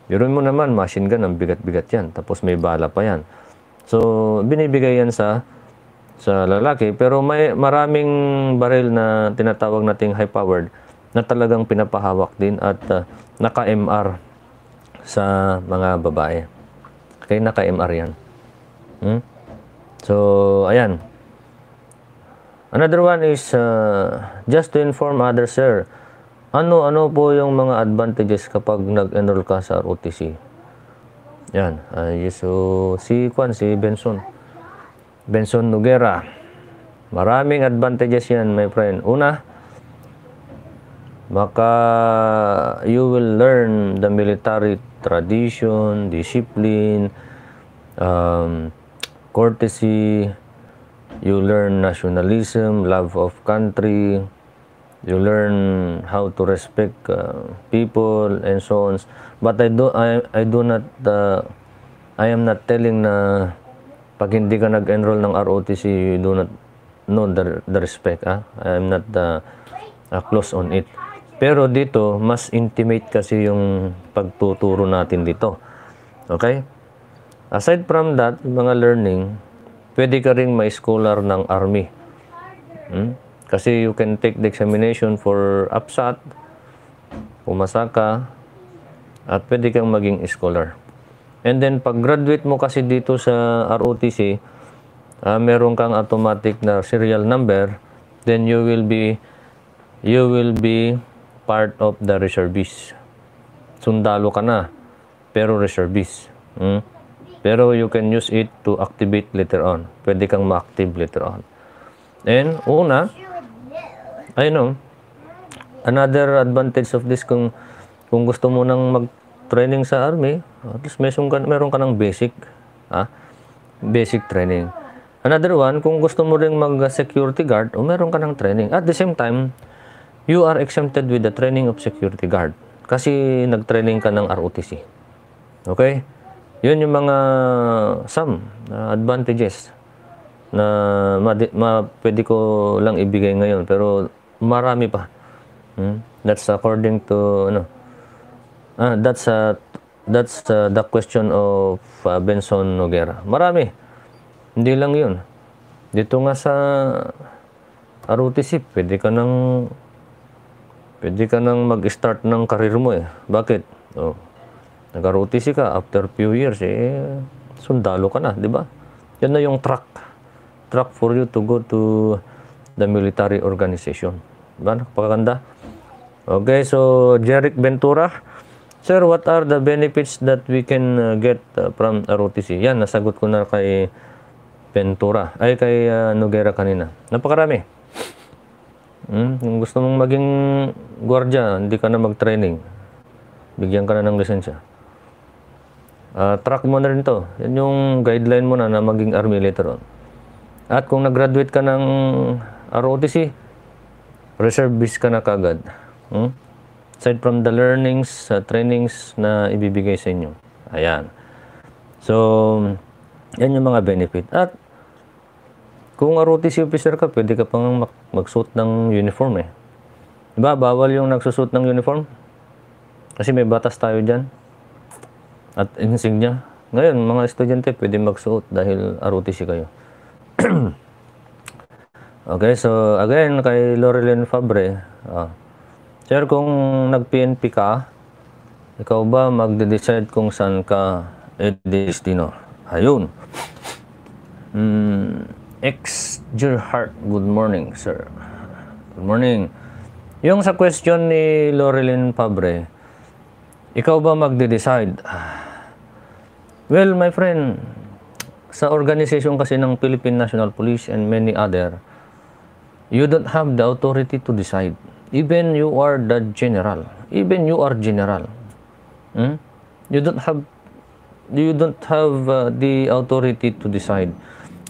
yun mo naman, machine gun, ang bigat-bigat yan. Tapos may bala pa yan. So, binibigay yan sa sa lalaki. Pero may maraming baril na tinatawag nating high-powered na talagang pinapahawak din at uh, naka-MR sa mga babae. Okay, naka-MR yan. Hmm? So, ayan. Another one is, uh, just to inform others, sir, ano-ano po yung mga advantages kapag nag-enroll ka sa ROTC? Yan. Uh, so, si Kwan, si Benson. Benson Noguera. Maraming advantages yan, my friend. Una, maka you will learn the military tradition, discipline, um, courtesy, you learn nationalism, love of country, you learn how to respect uh, people and so on. But I do I, I do not uh, I am not telling na pag hindi ka nag-enroll ng ROTC, you do not know the, the respect. Ah? I am not uh, uh, close on it. Pero dito, mas intimate kasi yung pagtuturo natin dito. Okay? Aside from that, mga learning, pwede ka ring may scholar ng army. Hmm? Kasi you can take the examination for APSAT, pumasa ka, at pwede kang maging scholar. And then, pag graduate mo kasi dito sa ROTC, uh, meron kang automatic na serial number, then you will be you will be part of the reservists. Sundalo ka na, pero reservist. Hmm? Pero you can use it to activate later on. Pwede kang ma-active later on. And una, I know, another advantage of this kung kung gusto mo nang mag-training sa army, at least meron ka, meron ka ng basic, ha? basic training. Another one, kung gusto mo ring mag-security guard, o meron ka ng training. At the same time, you are exempted with the training of security guard. Kasi nag-training ka ng ROTC. Okay? Yun yung mga some uh, advantages na ma, ma, pwede ko lang ibigay ngayon. Pero marami pa. Hmm? That's according to, ano, Ah, that's uh, that's uh, the question of uh, Benson Noguera. Marami. Hindi lang 'yun. Dito nga sa ROTC, pwede ka nang pwede ka nang mag-start ng karir mo eh. Bakit? Oh. Nag-ROTC ka after few years eh sundalo ka na, di ba? Yan na yung track. Track for you to go to the military organization. Diba? Napakaganda. Okay, so Jeric Ventura, Sir, what are the benefits that we can uh, get uh, from ROTC? Yan, nasagot ko na kay Ventura. Ay, kay uh, Noguera kanina. Napakarami. Hmm? Kung gusto mong maging gwardiya, hindi ka na mag-training. Bigyan ka na ng lisensya. Uh, track mo na rin to. Yan yung guideline mo na na maging army later on. At kung nag-graduate ka ng ROTC, reservist ka na kagad. Hmm? aside from the learnings, uh, trainings na ibibigay sa inyo. Ayan. So, yan yung mga benefit. At kung ROTC officer ka, pwede ka pang magsuot ng uniform eh. Diba? Bawal yung nagsusuot ng uniform. Kasi may batas tayo dyan. At insignia. Ngayon, mga estudyante, pwede magsuot dahil ROTC kayo. okay, so again, kay Laurelyn Fabre, ah, Sir, kung nag-PNP ka, ikaw ba magde-decide kung saan ka e-destino? Ayun. Mm, X Gerhart, good morning, sir. Good morning. Yung sa question ni Laurelyn Pabre, ikaw ba magde-decide? Well, my friend, sa organization kasi ng Philippine National Police and many other, you don't have the authority to decide. Even you are the general. Even you are general. Hmm? You don't have you don't have uh, the authority to decide.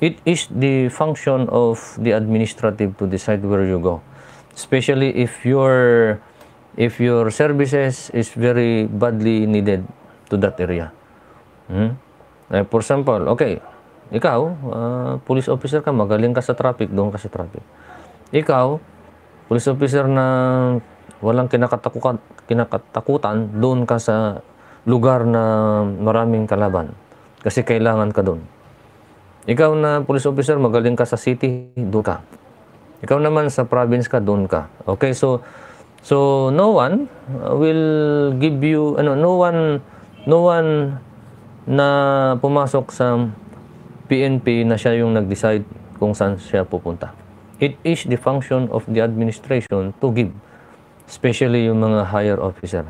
It is the function of the administrative to decide where you go. Especially if your if your services is very badly needed to that area. Hmm? Like for example, okay, ikaw, uh, police officer ka, magaling ka sa traffic, doon ka sa traffic. Ikaw, police officer na walang kinakatakutan, kinakatakutan, doon ka sa lugar na maraming kalaban. Kasi kailangan ka doon. Ikaw na police officer, magaling ka sa city, doon ka. Ikaw naman sa province ka, doon ka. Okay, so so no one will give you ano no one no one na pumasok sa PNP na siya yung nag-decide kung saan siya pupunta. It is the function of the administration to give, especially yung mga higher officer.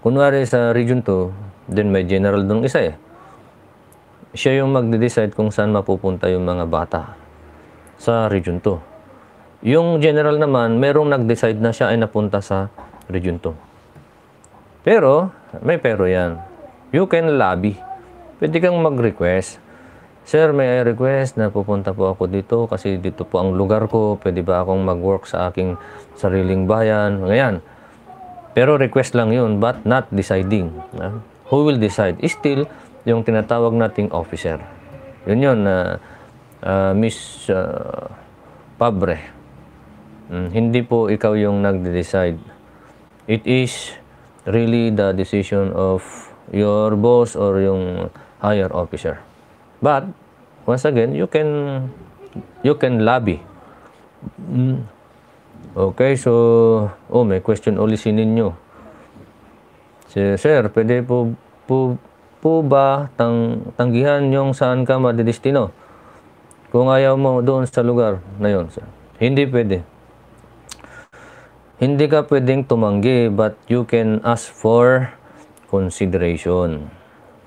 Kunwari sa Region 2, then may general doon isa eh. Siya yung magde-decide kung saan mapupunta yung mga bata sa Region 2. Yung general naman, merong nag-decide na siya ay napunta sa Region 2. Pero, may pero yan. You can lobby. Pwede kang mag-request Sir, may I request na pupunta po ako dito kasi dito po ang lugar ko. Pwede ba akong mag-work sa aking sariling bayan? Ngayon. Pero request lang yun, but not deciding. Uh, who will decide? Still yung tinatawag nating officer. Yun yun, uh, uh, Miss uh, Pabre. Mm, hindi po ikaw yung nagde-decide. It is really the decision of your boss or yung higher officer. But once again, you can you can lobby. Mm. Okay, so oh, may question uli si ninyo. Si, sir, pwede po po, po ba tang, tanggihan yung saan ka madidestino? Kung ayaw mo doon sa lugar na yon, sir. Hindi pwede. Hindi ka pwedeng tumanggi but you can ask for consideration.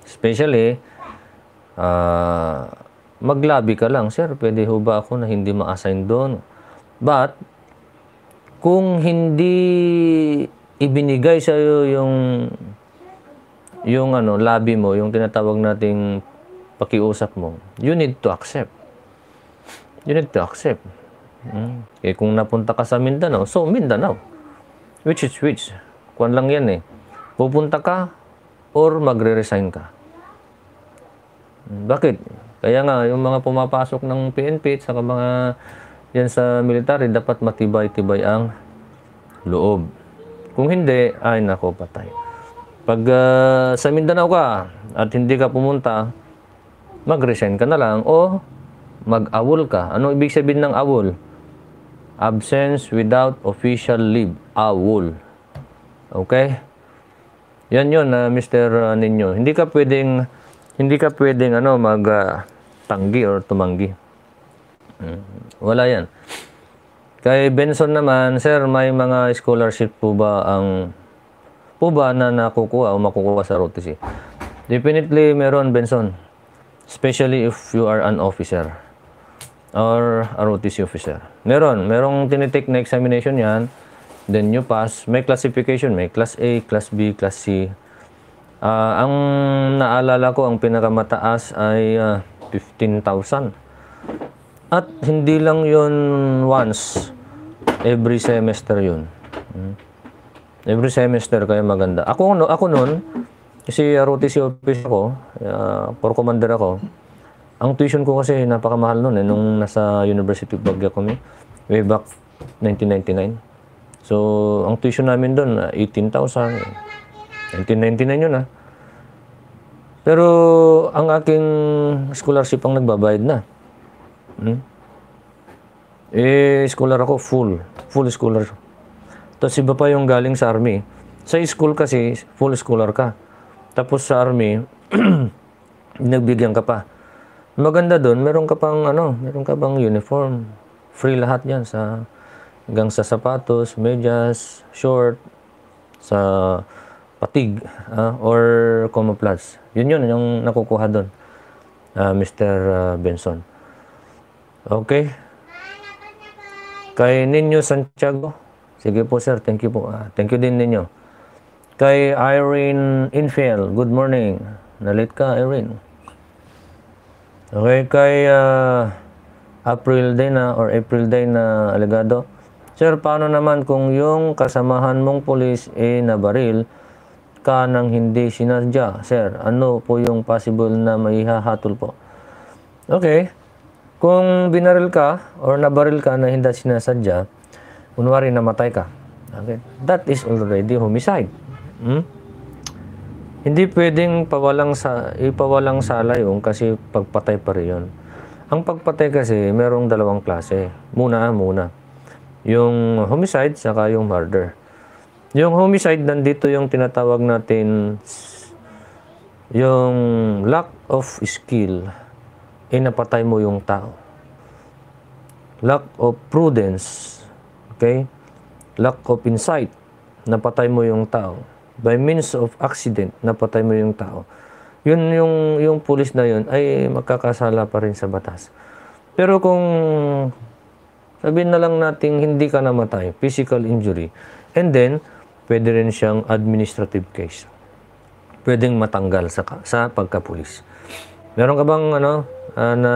Especially, uh, maglabi ka lang, sir, pwede ho ba ako na hindi ma-assign doon? But, kung hindi ibinigay sa iyo yung yung ano, labi mo, yung tinatawag nating pakiusap mo, you need to accept. You need to accept. Hmm. Eh kung napunta ka sa Mindanao, so Mindanao. Which is which? Kuan lang yan eh. Pupunta ka or magre-resign ka. Hmm, bakit? Kaya nga, yung mga pumapasok ng PNP at mga yan sa military, dapat matibay-tibay ang loob. Kung hindi, ay nako, patay. Pag uh, sa Mindanao ka at hindi ka pumunta, mag-resign ka na lang o mag-awol ka. Ano ibig sabihin ng awol? Absence without official leave. Awol. Okay? Yan yun, uh, Mr. Ninyo. Hindi ka pwedeng hindi ka pwedeng ano mag uh, tanggi or tumanggi. Hmm. Wala yan. Kay Benson naman, sir, may mga scholarship po ba ang po ba na nakukuha o makukuha sa ROTC? Definitely meron, Benson. Especially if you are an officer or a ROTC officer. Meron. Merong tinitake na examination yan. Then you pass. May classification. May class A, class B, class C. Uh, ang naalala ko, ang pinakamataas ay uh, 15,000. At hindi lang yun once. Every semester yun. Hmm. Every semester kaya maganda. Ako, no, ako noon, kasi ROTC office ako, uh, for commander ako, ang tuition ko kasi napakamahal noon eh, nung nasa University of Baguio kami, way back 1999. So, ang tuition namin doon, 18,000. 1999 yun ah. Pero, ang aking scholarship ang nagbabayad na. Hmm? Eh, scholar ako, full. Full scholar. Tapos iba pa yung galing sa army. Sa school kasi, full scholar ka. Tapos sa army, nagbigyan ka pa. Maganda doon, meron ka pang ano, meron ka bang uniform. Free lahat yan sa hanggang sa sapatos, medyas, short, sa patig uh, or camouflage. Yun yun yung nakukuha doon, uh, Mr. Benson. Okay. Kay Ninyo Santiago. Sige po sir, thank you po. Uh, thank you din ninyo. Kay Irene Infiel, good morning. Nalit ka, Irene. Okay, kay uh, April Day na or April Day na alegado. Sir, paano naman kung yung kasamahan mong pulis eh nabaril ka nang hindi sinadya? Sir, ano po yung possible na maihahatol po? Okay. Kung binaril ka or nabaril ka na hindi sinasadya, kunwari namatay ka. Okay? That is already homicide. Hmm? Hindi pwedeng pawalang sa ipawalang sala yung kasi pagpatay pa rin yun. Ang pagpatay kasi merong dalawang klase. Muna, muna. Yung homicide saka yung murder. Yung homicide nandito yung tinatawag natin yung lack of skill eh napatay mo yung tao. Lack of prudence, okay? Lack of insight, napatay mo yung tao. By means of accident, napatay mo yung tao. Yun yung, yung pulis na yun ay magkakasala pa rin sa batas. Pero kung sabihin na lang nating hindi ka namatay, physical injury, and then, pwede rin siyang administrative case. Pwedeng matanggal sa, sa pagkapulis. Meron ka bang ano, uh, na,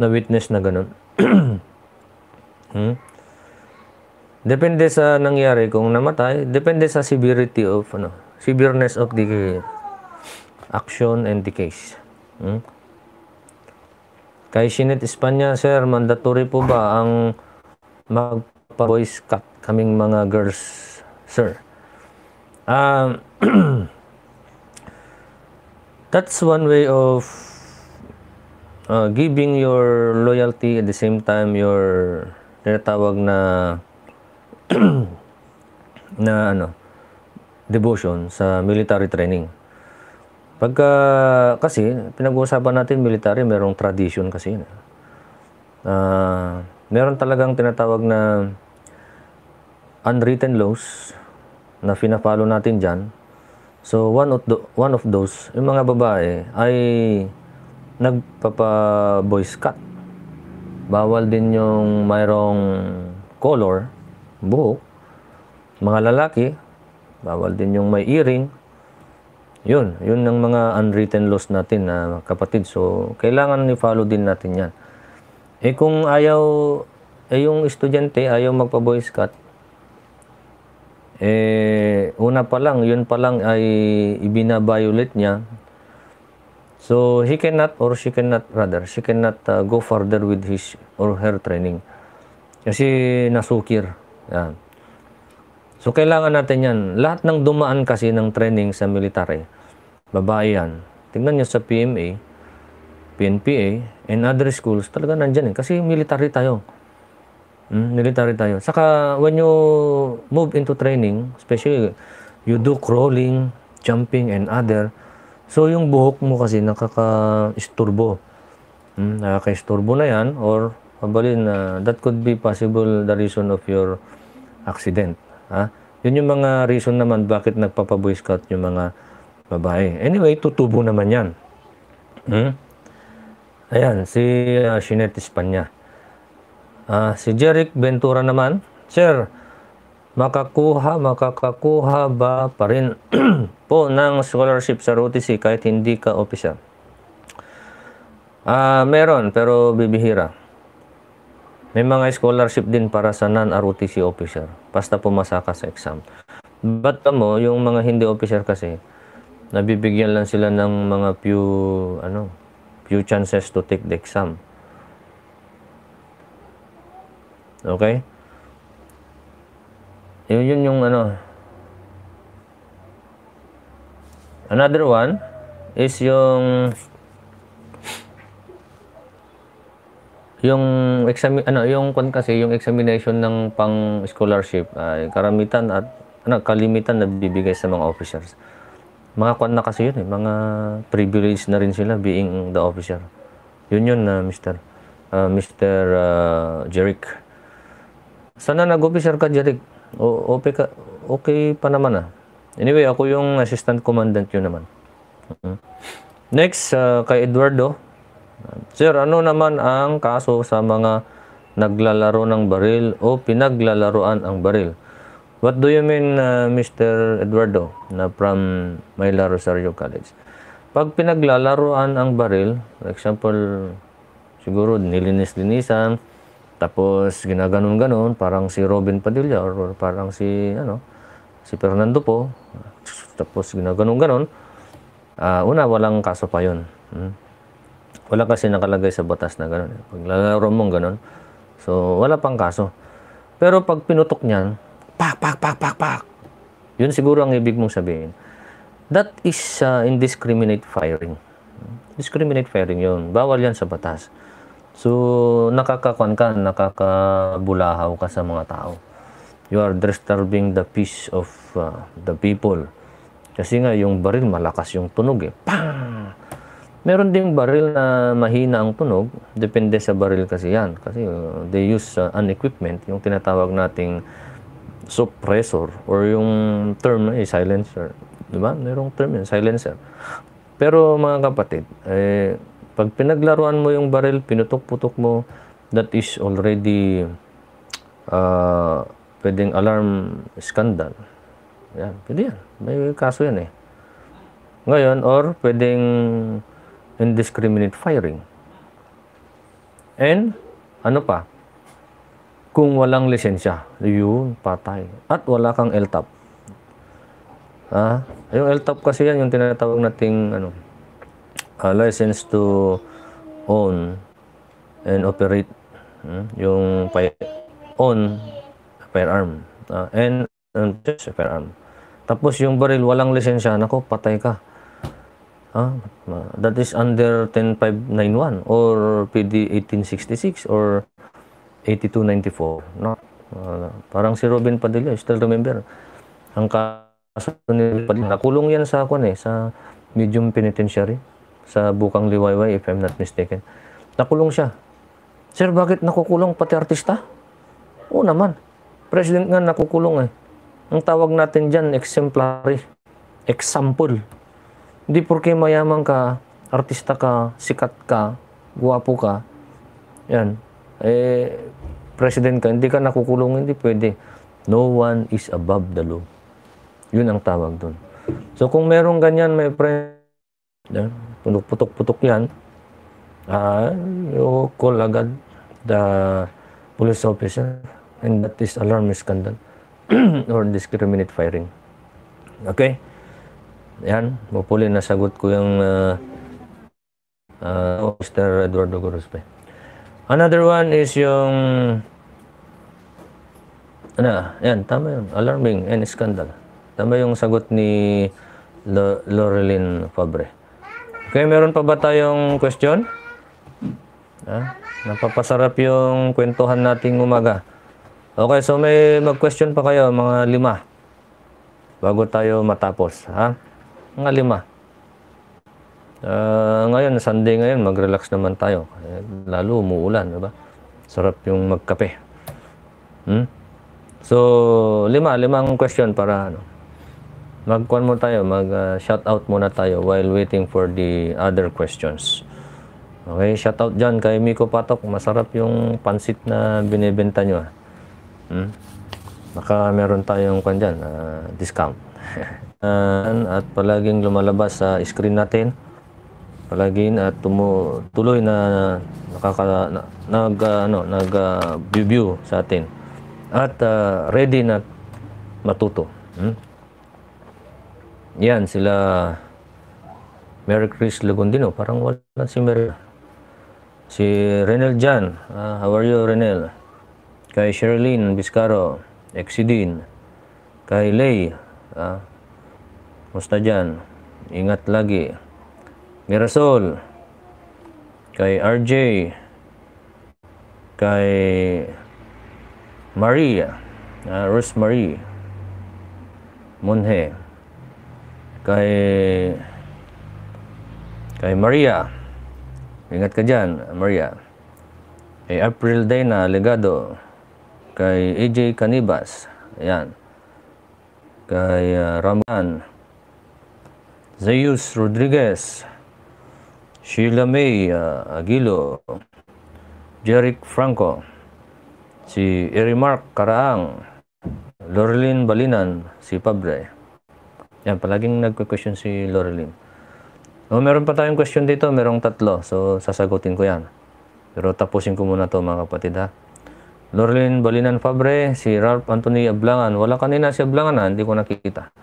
na witness na ganun. hmm? Depende sa nangyari kung namatay, depende sa severity of ano, severeness of the action and the case. Hmm? Kay Sinet Espanya, sir, mandatory po ba ang mag boys cut kaming mga girls, sir. Um, that's one way of uh, giving your loyalty at the same time your tinatawag na na ano devotion sa military training. Pagka kasi pinag-uusapan natin military, merong tradition kasi. Uh, meron talagang tinatawag na unwritten laws na fina-follow natin diyan. So one of the, one of those, yung mga babae ay nagpapa boys cut. Bawal din yung mayroong color, buhok. Mga lalaki, bawal din yung may earring. Yun, yun ang mga unwritten laws natin na kapatid. So, kailangan ni-follow din natin yan. Eh kung ayaw, eh yung estudyante ayaw magpa-boys cut, eh, una pa lang, yun pa lang ay ibina-violate niya. So, he cannot or she cannot, rather, she cannot uh, go further with his or her training. Kasi nasukir. Yan. So, kailangan natin yan. Lahat ng dumaan kasi ng training sa military, babae yan. Tingnan nyo sa PMA, PNPA, and other schools, talaga nandyan eh. Kasi military tayo. Mm, military tayo. Saka when you move into training, especially you do crawling, jumping and other, so yung buhok mo kasi nakaka-isturbo. Mm, nakaka-isturbo na yan or pabalin na uh, that could be possible the reason of your accident. Ha? Yun yung mga reason naman bakit nagpapa-boy scout yung mga babae. Anyway, tutubo naman yan. Hmm? Ayan, si uh, Shinet Espanya. Uh, si Jeric Ventura naman, Sir, makakuha, makakakuha ba pa rin po ng scholarship sa ROTC kahit hindi ka officer? Uh, meron, pero bibihira. May mga scholarship din para sa non-ROTC officer. Basta pumasa ka sa exam. But mo, yung mga hindi officer kasi, nabibigyan lang sila ng mga few, ano, few chances to take the exam. Okay? Yun, yun yung ano. Another one is yung yung exam ano yung kon kasi yung examination ng pang scholarship ay karamitan at ano kalimitan na bibigay sa mga officers. Mga kwan na kasi yun eh, mga privilege na rin sila being the officer. Yun yun na uh, Mr. Uh, Mr. Uh, Jerick. Sana nag-officer ka, Jeric. O, okay, ka, okay pa naman ah. Anyway, ako yung assistant commandant yun naman. Uh-huh. Next, uh, kay Eduardo. Sir, ano naman ang kaso sa mga naglalaro ng baril o pinaglalaroan ang baril? What do you mean, uh, Mr. Eduardo, na from Mayla Rosario College? Pag pinaglalaroan ang baril, for example, siguro nilinis-linisan, tapos ginaganon-ganon, parang si Robin Padilla or, parang si ano, si Fernando po. Tapos ginaganon-ganon. Uh, una, walang kaso pa yun. Hmm? Wala kasi nakalagay sa batas na gano'n. Pag lalaro mong gano'n, so wala pang kaso. Pero pag pinutok niyan, pak, pak, pak, pak, pak. Yun siguro ang ibig mong sabihin. That is uh, indiscriminate firing. Discriminate firing yun. Bawal yan sa batas. So, nakakakon ka, nakakabulahaw ka sa mga tao. You are disturbing the peace of uh, the people. Kasi nga, yung baril, malakas yung tunog eh. Pang! Meron ding baril na mahina ang tunog. Depende sa baril kasi yan. Kasi uh, they use uh, an equipment, yung tinatawag nating suppressor or yung term eh, silencer. Di ba? Merong term yun, silencer. Pero mga kapatid, eh, pag pinaglaruan mo yung barrel, pinutok-putok mo, that is already uh, pwedeng alarm scandal. Yan, pwede yan. May kaso yan eh. Ngayon, or pwedeng indiscriminate firing. And, ano pa? Kung walang lisensya, yun, patay. At wala kang LTAP. Ah, yung LTAP kasi yan, yung tinatawag nating, ano, uh, license to own and operate hmm? yung own firearm. Uh, and uh, just a firearm. Tapos yung baril, walang lisensya, nako, patay ka. Huh? That is under 10591 or PD 1866 or 8294. No? Uh, parang si Robin Padilla, still remember. Ang kaso ni Padilla, nakulong yan sa ako eh, sa medium penitentiary sa Bukang Liwayway, if I'm not mistaken. Nakulong siya. Sir, bakit nakukulong pati artista? Oo naman. President nga nakukulong eh. Ang tawag natin dyan, exemplary. Example. Hindi porke mayaman ka, artista ka, sikat ka, guwapo ka, yan, eh, president ka, hindi ka nakukulong, hindi pwede. No one is above the law. Yun ang tawag doon. So, kung merong ganyan, may friend, yan, putok-putok yan, uh, you call agad the police officer and that is alarm scandal. or discriminate firing. Okay? Yan, mapuli na sagot ko yung uh, uh, Mr. Eduardo Gorospe. Another one is yung ano, yan, tama yun. Alarming and scandal. Tama yung sagot ni L- Laurelyn Fabre. Okay, meron pa ba tayong question? Ah, napapasarap yung kwentuhan nating umaga. Okay, so may mag-question pa kayo, mga lima. Bago tayo matapos, ha? Mga lima. Uh, ngayon, Sunday ngayon, mag-relax naman tayo. Eh, lalo umuulan, di ba? Sarap yung magkape. Hmm? So, lima, limang question para ano. Magkuhan mo tayo, mag-shout uh, out muna tayo while waiting for the other questions. Okay, shout out dyan kay Miko Patok. Masarap yung pansit na binibenta nyo. Ah. Hmm? Baka meron tayong kwan dyan, uh, discount. uh, at palaging lumalabas sa screen natin. Palaging at tumu tuloy na nakaka na, nag uh, ano nag uh, view sa atin. At uh, ready na matuto. Hmm? Yan sila Mary Chris Lagundino. Parang wala si Mary. Si Renel Jan. Uh, how are you, Renel? kay Sherlyn Biscaro, Exidin, kay Lay, ah, musta dyan? Ingat lagi. Mirasol, kay RJ, kay Maria, ah, Rosemary, Monhe, kay kay Maria, ingat ka dyan, Maria, kay April Dana Legado, kay AJ Canibas, ayan, kay uh, Raman, Zeus Rodriguez, Sheila May uh, Aguilo, Jeric Franco, si Erimark Karaang, Lorelyn Balinan, si Pabre. Yan, palaging nagko-question si Lorelyn. O, meron pa tayong question dito, merong tatlo. So, sasagutin ko yan. Pero tapusin ko muna to mga kapatid ha. Lorlin Balinan Fabre, si Ralph Anthony Ablangan. Wala kanina si Ablangan ha, hindi ko nakita.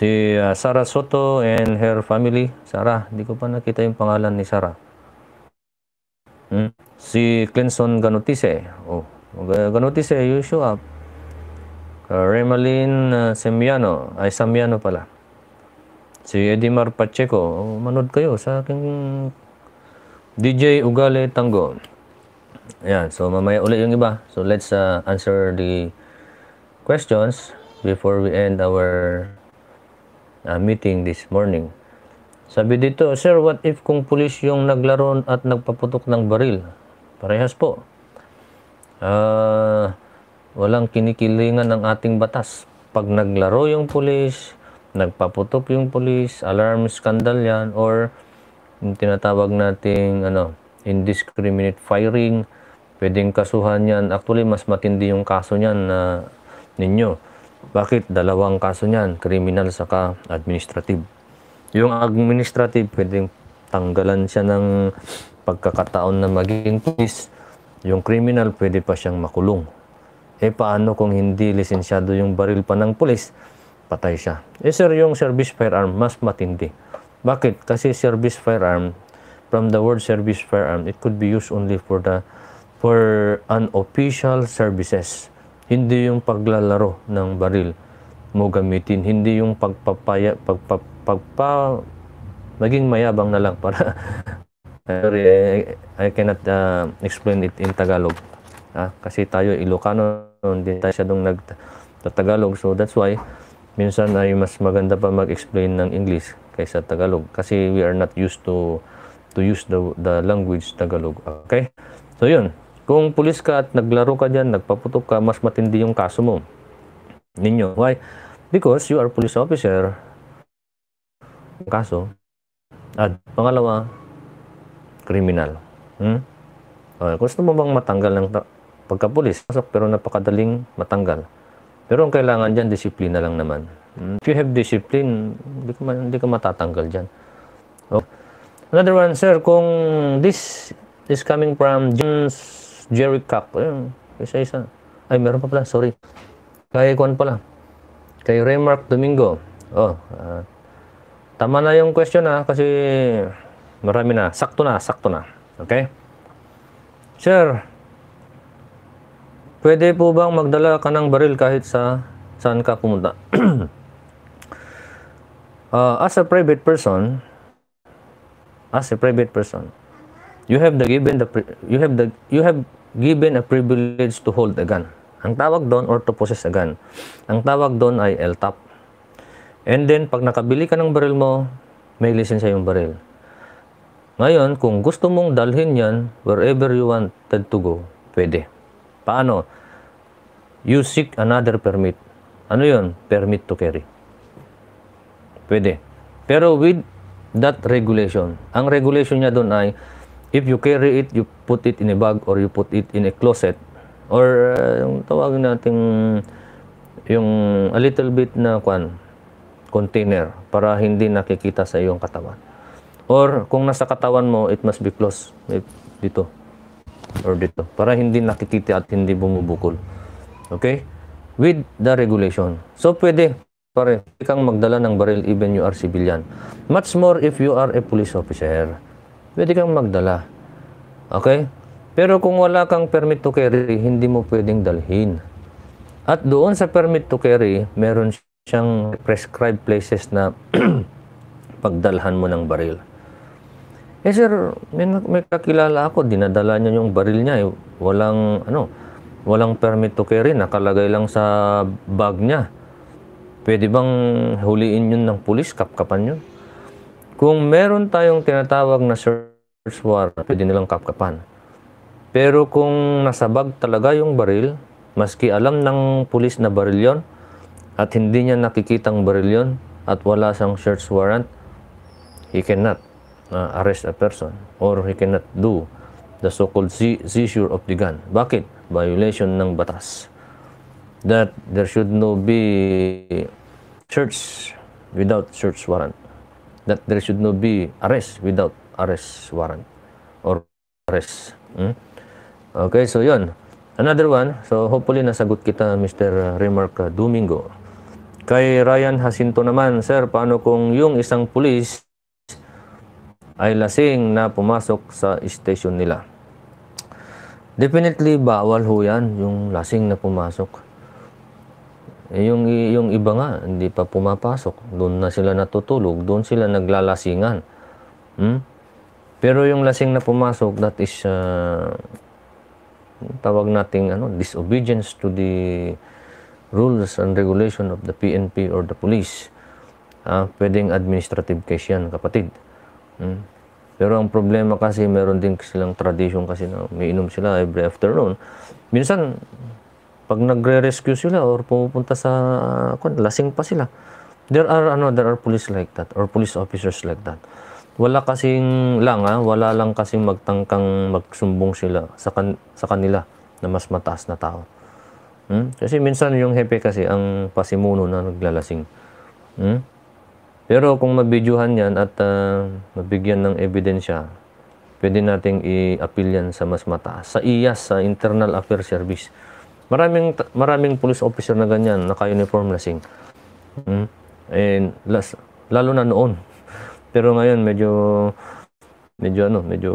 Si uh, Sarah Soto and her family. Sarah, hindi ko pa nakita yung pangalan ni Sarah. Hmm? Si Clinson Ganutise. Oh, Ganutise, you show up. Uh, Remalin uh, Semiano. Ay, Samiano pala. Si Edimar Pacheco. Oh, manood kayo sa aking DJ Ugale Tango. Ayan, so mamaya ulit yung iba. So let's uh, answer the questions before we end our uh, meeting this morning. Sabi dito, Sir, what if kung pulis yung naglaro at nagpaputok ng baril? Parehas po. Uh, walang kinikilingan ng ating batas. Pag naglaro yung pulis, nagpaputok yung pulis, alarm scandal yan, or yung tinatawag nating ano, indiscriminate firing, pwedeng kasuhan yan. Actually, mas matindi yung kaso niyan na ninyo. Bakit? Dalawang kaso niyan, criminal saka administrative. Yung administrative, pwedeng tanggalan siya ng pagkakataon na maging police. Yung criminal, pwede pa siyang makulong. Eh, paano kung hindi lisensyado yung baril pa ng pulis? Patay siya. Eh, sir, yung service firearm, mas matindi. Bakit? Kasi service firearm, from the word service firearm, it could be used only for the for unofficial services. Hindi yung paglalaro ng baril mo gamitin. Hindi yung pagpapaya, pagpa, pagpa, maging mayabang na lang para Sorry, I, I cannot uh, explain it in Tagalog. Ah, kasi tayo Ilocano, hindi tayo siyadong nagtatagalog. So that's why minsan ay mas maganda pa mag-explain ng English kaysa Tagalog kasi we are not used to to use the the language Tagalog. Okay? So yun, kung pulis ka at naglaro ka diyan, nagpaputok ka, mas matindi yung kaso mo. Ninyo. Why? Because you are police officer. Kaso. At pangalawa, criminal. Hmm? Uh, gusto mo bang matanggal ng pagkapulis? Pero napakadaling matanggal. Pero ang kailangan dyan, disiplina lang naman. Hmm? If you have discipline, hindi ka, hindi ka matatanggal dyan. Oh. Another one, sir, kung this is coming from James Jerry Cock. Ayun, isa-isa. Ay, meron pa pala, sorry. Kay Kwan pala. Kay Remark Domingo. Oh, uh, tama na yung question ha, kasi marami na. Sakto na, sakto na. Okay? Sir, pwede po bang magdala ka ng baril kahit sa saan ka pumunta? uh, as a private person, as a private person, you have the given the you have the you have given a privilege to hold a gun. Ang tawag doon or to possess a gun. Ang tawag doon ay LTAP. And then pag nakabili ka ng baril mo, may lisensya yung baril. Ngayon, kung gusto mong dalhin yan wherever you wanted to go, pwede. Paano? You seek another permit. Ano yun? Permit to carry. Pwede. Pero with that regulation. Ang regulation niya doon ay if you carry it, you put it in a bag or you put it in a closet or uh, yung tawagin natin yung a little bit na kwan container para hindi nakikita sa iyong katawan. Or kung nasa katawan mo, it must be close dito or dito para hindi nakikita at hindi bumubukol. Okay? With the regulation. So pwede Pare, kang magdala ng baril even you are civilian. Much more if you are a police officer. Pwede kang magdala. Okay? Pero kung wala kang permit to carry, hindi mo pwedeng dalhin. At doon sa permit to carry, meron siyang prescribed places na pagdalhan mo ng baril. Eh sir, may, may kakilala ako, dinadala niya yung baril niya. Eh. Walang, ano, walang permit to carry, nakalagay lang sa bag niya. Pwede bang huliin yun ng pulis, kapkapan yun? Kung meron tayong tinatawag na search warrant, pwede nilang kapkapan. Pero kung nasa bag talaga yung baril, maski alam ng pulis na baril yon at hindi niya nakikitang baril yon at wala siyang search warrant, he cannot uh, arrest a person or he cannot do the so-called seizure of the gun. Bakit? Violation ng batas that there should no be search without search warrant. That there should no be arrest without arrest warrant or arrest. Hmm? Okay, so yon. Another one, so hopefully nasagot kita Mr. Remark Domingo. Kay Ryan Jacinto naman, Sir, paano kung yung isang pulis ay lasing na pumasok sa station nila? Definitely bawal ho yan, yung lasing na pumasok. Eh, yung, yung iba nga, hindi pa pumapasok. Doon na sila natutulog. Doon sila naglalasingan. Hmm? Pero yung lasing na pumasok, that is, uh, tawag nating ano, disobedience to the rules and regulation of the PNP or the police. Uh, pwedeng administrative case yan, kapatid. Hmm? Pero ang problema kasi, meron din silang tradition kasi na may inom sila every afternoon. Minsan, pag nagre-rescue sila or pupunta sa kung lasing pa sila. There are ano, there are police like that or police officers like that. Wala kasing lang ha, wala lang kasing magtangkang magsumbong sila sa kan, sa kanila na mas mataas na tao. Hmm? Kasi minsan yung hepe kasi ang pasimuno na naglalasing. Hmm? Pero kung mabidyuhan yan at uh, mabigyan ng ebidensya, pwede nating i-appeal yan sa mas mataas. Sa IAS, sa Internal Affairs Service. Maraming maraming police officer na ganyan, naka-uniform lasing. Hmm? And las, lalo na noon. Pero ngayon medyo medyo ano, medyo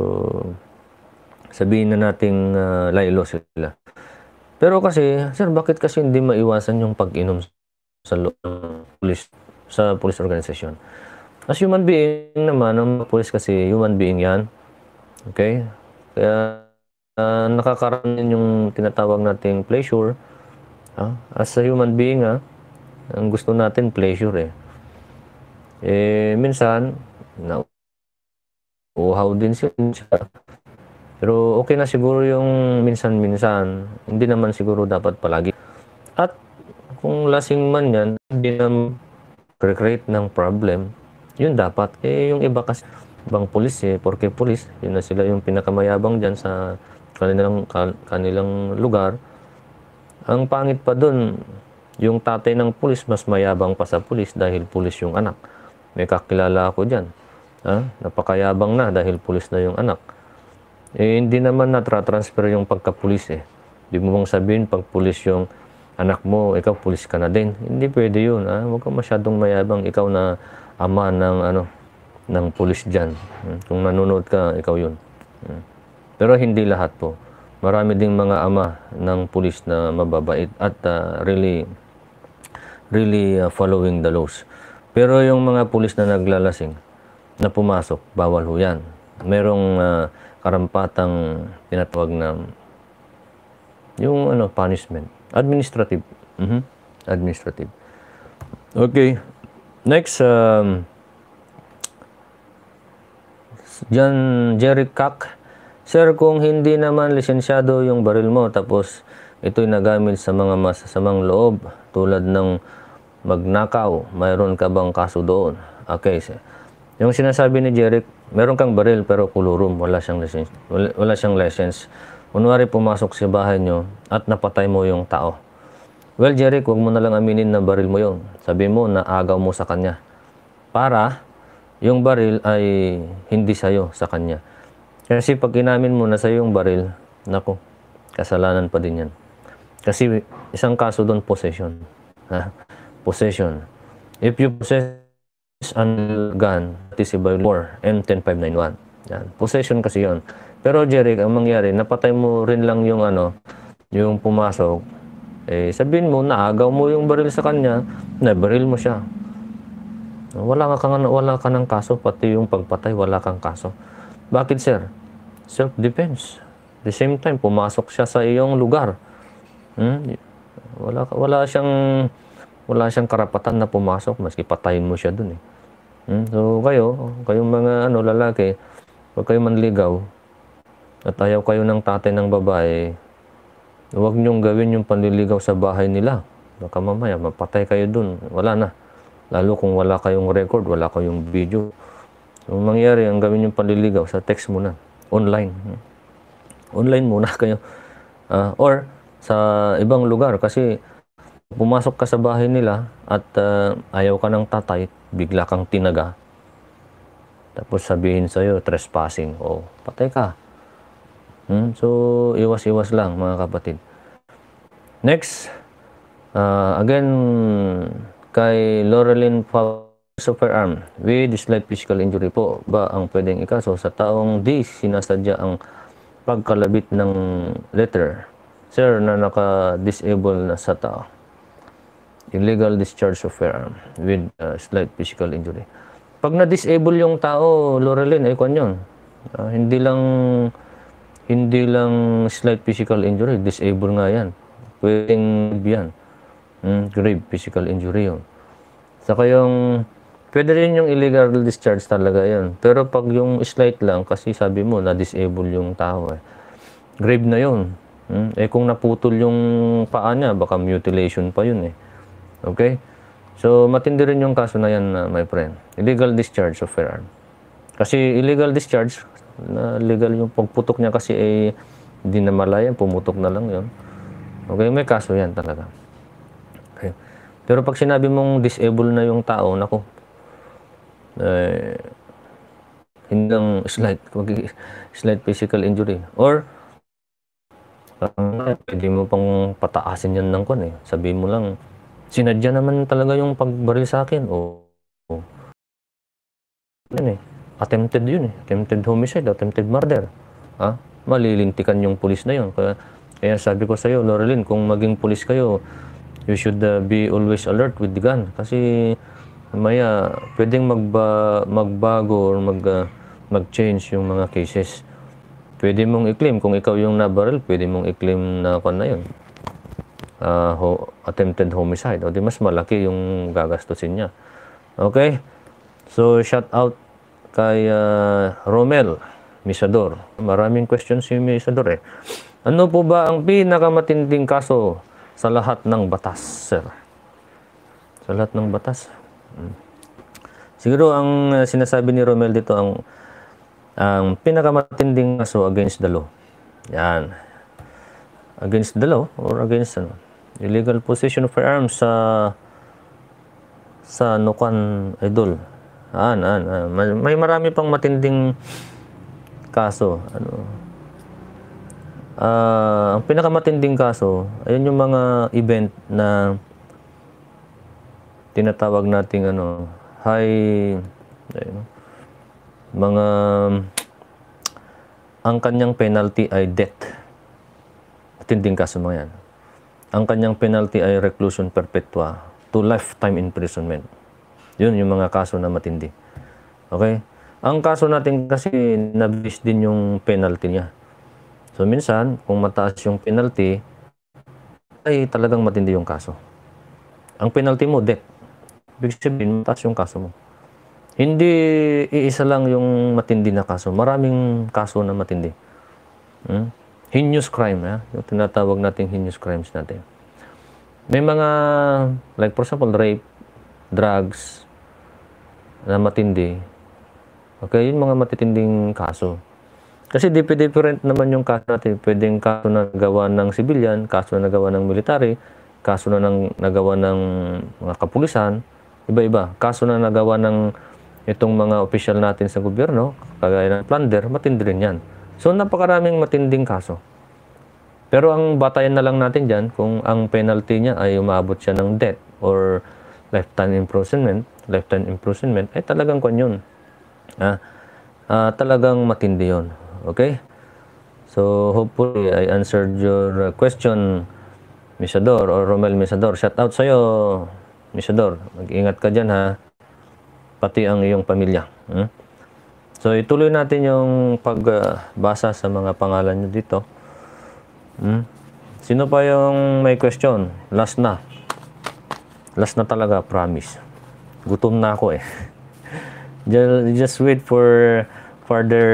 sabihin na nating uh, laylo sila. Pero kasi, sir, bakit kasi hindi maiwasan yung pag-inom sa lo- police, sa police organization? As human being naman, ang police kasi human being yan. Okay? Kaya, uh, nakakaroon yung tinatawag nating pleasure. Ah, as a human being, ah, ang gusto natin pleasure eh. Eh, minsan, na uhaw din siya. Pero okay na siguro yung minsan-minsan. Hindi naman siguro dapat palagi. At kung lasing man yan, hindi na create ng problem, yun dapat. Eh, yung iba kasi, ibang pulis eh, porke pulis, yun na sila yung pinakamayabang dyan sa kanilang, kanilang lugar. Ang pangit pa dun, yung tatay ng pulis, mas mayabang pa sa pulis dahil pulis yung anak. May kakilala ako dyan. Ha? Napakayabang na dahil pulis na yung anak. Eh, hindi naman natra-transfer yung pagka-pulis eh. Di mo bang sabihin pag pulis yung anak mo, ikaw pulis ka na din. Hindi pwede yun. Ha? Huwag ka masyadong mayabang ikaw na ama ng ano ng pulis diyan. Hmm. Kung nanonood ka, ikaw yun. Pero hindi lahat po. Marami ding mga ama ng pulis na mababait at uh, really really uh, following the laws. Pero yung mga pulis na naglalasing na pumasok, bawal ho yan. Merong uh, karampatang tinatawag na yung ano punishment. Administrative. Mm-hmm. administrative. Okay. Next um, John Jerry Kak. Sir kung hindi naman lisensyado yung baril mo tapos ito'y nagamit sa mga masasamang loob tulad ng magnakaw mayroon ka bang kaso doon? Okay sir yung sinasabi ni Jeric, meron kang baril pero kulurum, wala siyang license. Wala, wala siyang license. Kunwari pumasok sa bahay nyo at napatay mo yung tao. Well, Jeric, huwag mo na lang aminin na baril mo yon. Sabi mo na agaw mo sa kanya. Para yung baril ay hindi sa'yo, sa kanya. Kasi pag inamin mo na sa'yo yung baril, nako, kasalanan pa din yan. Kasi isang kaso doon, possession. Ha? Possession. If you possess and gun, Tisibay War, M10591. Yan. Possession kasi yon. Pero Jerry, ang mangyari, napatay mo rin lang yung ano, yung pumasok. Eh, sabihin mo, naagaw mo yung baril sa kanya, na baril mo siya. Wala ka, kang, wala ka ng kaso, pati yung pagpatay, wala kang kaso. Bakit, sir? Self-defense. The same time, pumasok siya sa iyong lugar. Hmm? Wala, wala siyang wala siyang karapatan na pumasok maski patayin mo siya dun eh. Hmm? So kayo, kayong mga ano lalaki, huwag kayo manligaw at ayaw kayo ng tatay ng babae, huwag niyong gawin yung panliligaw sa bahay nila. Baka mamaya mapatay kayo dun. Wala na. Lalo kung wala kayong record, wala kayong video. So, mangyari, ang gawin yung panliligaw sa text muna. Online. Online muna kayo. Uh, or sa ibang lugar kasi pumasok ka sa bahay nila at uh, ayaw ka ng tatay, bigla kang tinaga. Tapos sabihin sa'yo, trespassing. O, patay ka. Hmm? So, iwas-iwas lang mga kapatid. Next, uh, again, kay Laurelyn Super Arm, with slight physical injury po ba ang pwedeng ikaso sa taong di sinasadya ang pagkalabit ng letter? Sir, na naka-disable na sa tao illegal discharge of firearm with uh, slight physical injury. Pag na-disable yung tao, Lorelyn, ay kwan yun. Uh, hindi lang hindi lang slight physical injury, disable nga yan. Pwedeng yan. Mm, grave physical injury yun. Saka yung, pwede rin yung illegal discharge talaga yun. Pero pag yung slight lang, kasi sabi mo, na-disable yung tao eh. Grave na yun. Mm, eh kung naputol yung paa niya, baka mutilation pa yun eh. Okay? So, matindi rin yung kaso na yan, uh, my friend. Illegal discharge of firearm. Kasi illegal discharge, na legal yung pagputok niya kasi ay eh, hindi na malaya, pumutok na lang yon. Okay, may kaso yan talaga. Okay. Pero pag sinabi mong disable na yung tao, nako, eh, hindi lang slight, slight physical injury. Or, uh, pwede mo pang pataasin yan ng kon eh. Sabihin mo lang, Sinadya naman talaga yung pagbaril sa akin. O, oh, Yan eh. Attempted yun eh. Attempted homicide, attempted murder. Ha? Malilintikan yung pulis na yun. Kaya Kaya sabi ko sa iyo, Laurelyn, kung maging pulis kayo, you should uh, be always alert with the gun. Kasi maya, pwedeng magba, magbago or mag, uh, mag-change yung mga cases. Pwede mong i-claim, kung ikaw yung nabaril, pwede mong i-claim na kung na yun. Uh, ho, attempted homicide. O di mas malaki yung gagastusin niya. Okay? So, shout out kay uh, Romel Misador. Maraming questions si Misador eh. Ano po ba ang pinakamatinding kaso sa lahat ng batas, sir? Sa lahat ng batas? Hmm. Siguro ang uh, sinasabi ni Romel dito ang ang pinakamatinding kaso against the law. Yan. Against the law or against ano? Illegal possession of firearms sa sa Nukan Idol. An, an, an. May marami pang matinding kaso. Ano? Uh, ang pinakamatinding kaso, ayun yung mga event na tinatawag nating ano, high ayun, mga ang kanyang penalty ay death. Matinding kaso mga yan. Ang kanyang penalty ay reclusion perpetua to lifetime imprisonment. Yun yung mga kaso na matindi. Okay? Ang kaso natin kasi nabis din yung penalty niya. So minsan, kung mataas yung penalty, ay talagang matindi yung kaso. Ang penalty mo, death. Ibig sabihin, mataas yung kaso mo. Hindi iisa lang yung matindi na kaso. Maraming kaso na matindi. Hmm? Heinous crime, ha? yung tinatawag nating heinous crimes natin. May mga, like for example, rape, drugs, na matindi, okay, yung mga matitinding kaso. Kasi different naman yung kaso natin. Pwedeng kaso na nagawa ng civilian, kaso na nagawa ng military, kaso na ng, nagawa ng mga kapulisan, iba-iba. Kaso na nagawa ng itong mga opisyal natin sa gobyerno, kagaya ng plunder, matindi rin yan. So, napakaraming matinding kaso. Pero ang batayan na lang natin dyan, kung ang penalty niya ay umabot siya ng death or lifetime imprisonment, lifetime imprisonment, ay talagang kwan yun. Ah, ah, talagang matindi yun. Okay? So, hopefully, I answered your question, Misador or Romel Misador. Shout out sa'yo, Misador. Mag-ingat ka dyan, ha? Pati ang iyong pamilya. Hmm? So, ituloy natin yung pagbasa sa mga pangalan nyo dito. Hmm? Sino pa yung may question? Last na. Last na talaga, promise. Gutom na ako eh. Just wait for further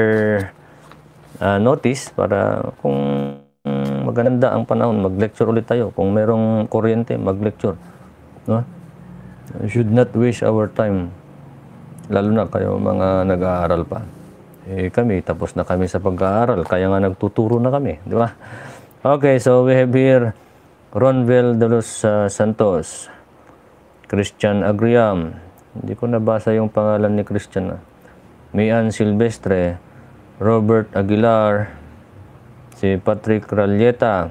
uh, notice para kung maganda ang panahon, mag-lecture ulit tayo. Kung merong kuryente, mag-lecture. No? should not waste our time. Lalo na kayo mga nag-aaral pa. Eh kami, tapos na kami sa pag-aaral. Kaya nga nagtuturo na kami. Di ba? Okay, so we have here Ronvel de los uh, Santos. Christian Agriam. Hindi ko nabasa yung pangalan ni Christian. Ah. Mian Silvestre, Robert Aguilar, si Patrick Ralieta.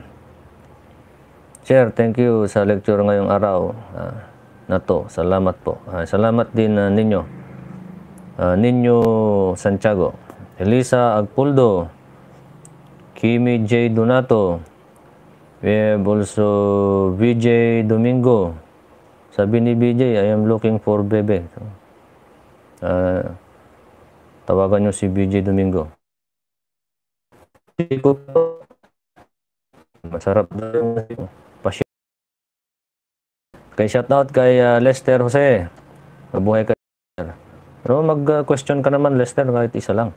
Sir, thank you sa lecture ngayong araw uh, na to. Salamat po. Uh, salamat din uh, ninyo. Uh, ninyo Santiago. Elisa Agpuldo. Kimi J. Donato. We have also VJ Domingo. Sabi ni BJ, I am looking for bebe. Uh, tawagan nyo si BJ Domingo. Masarap daw yung pasyon. Kay shoutout kay uh, Lester Jose. Mabuhay ka. Pero mag-question ka naman, Lester, kahit isa lang.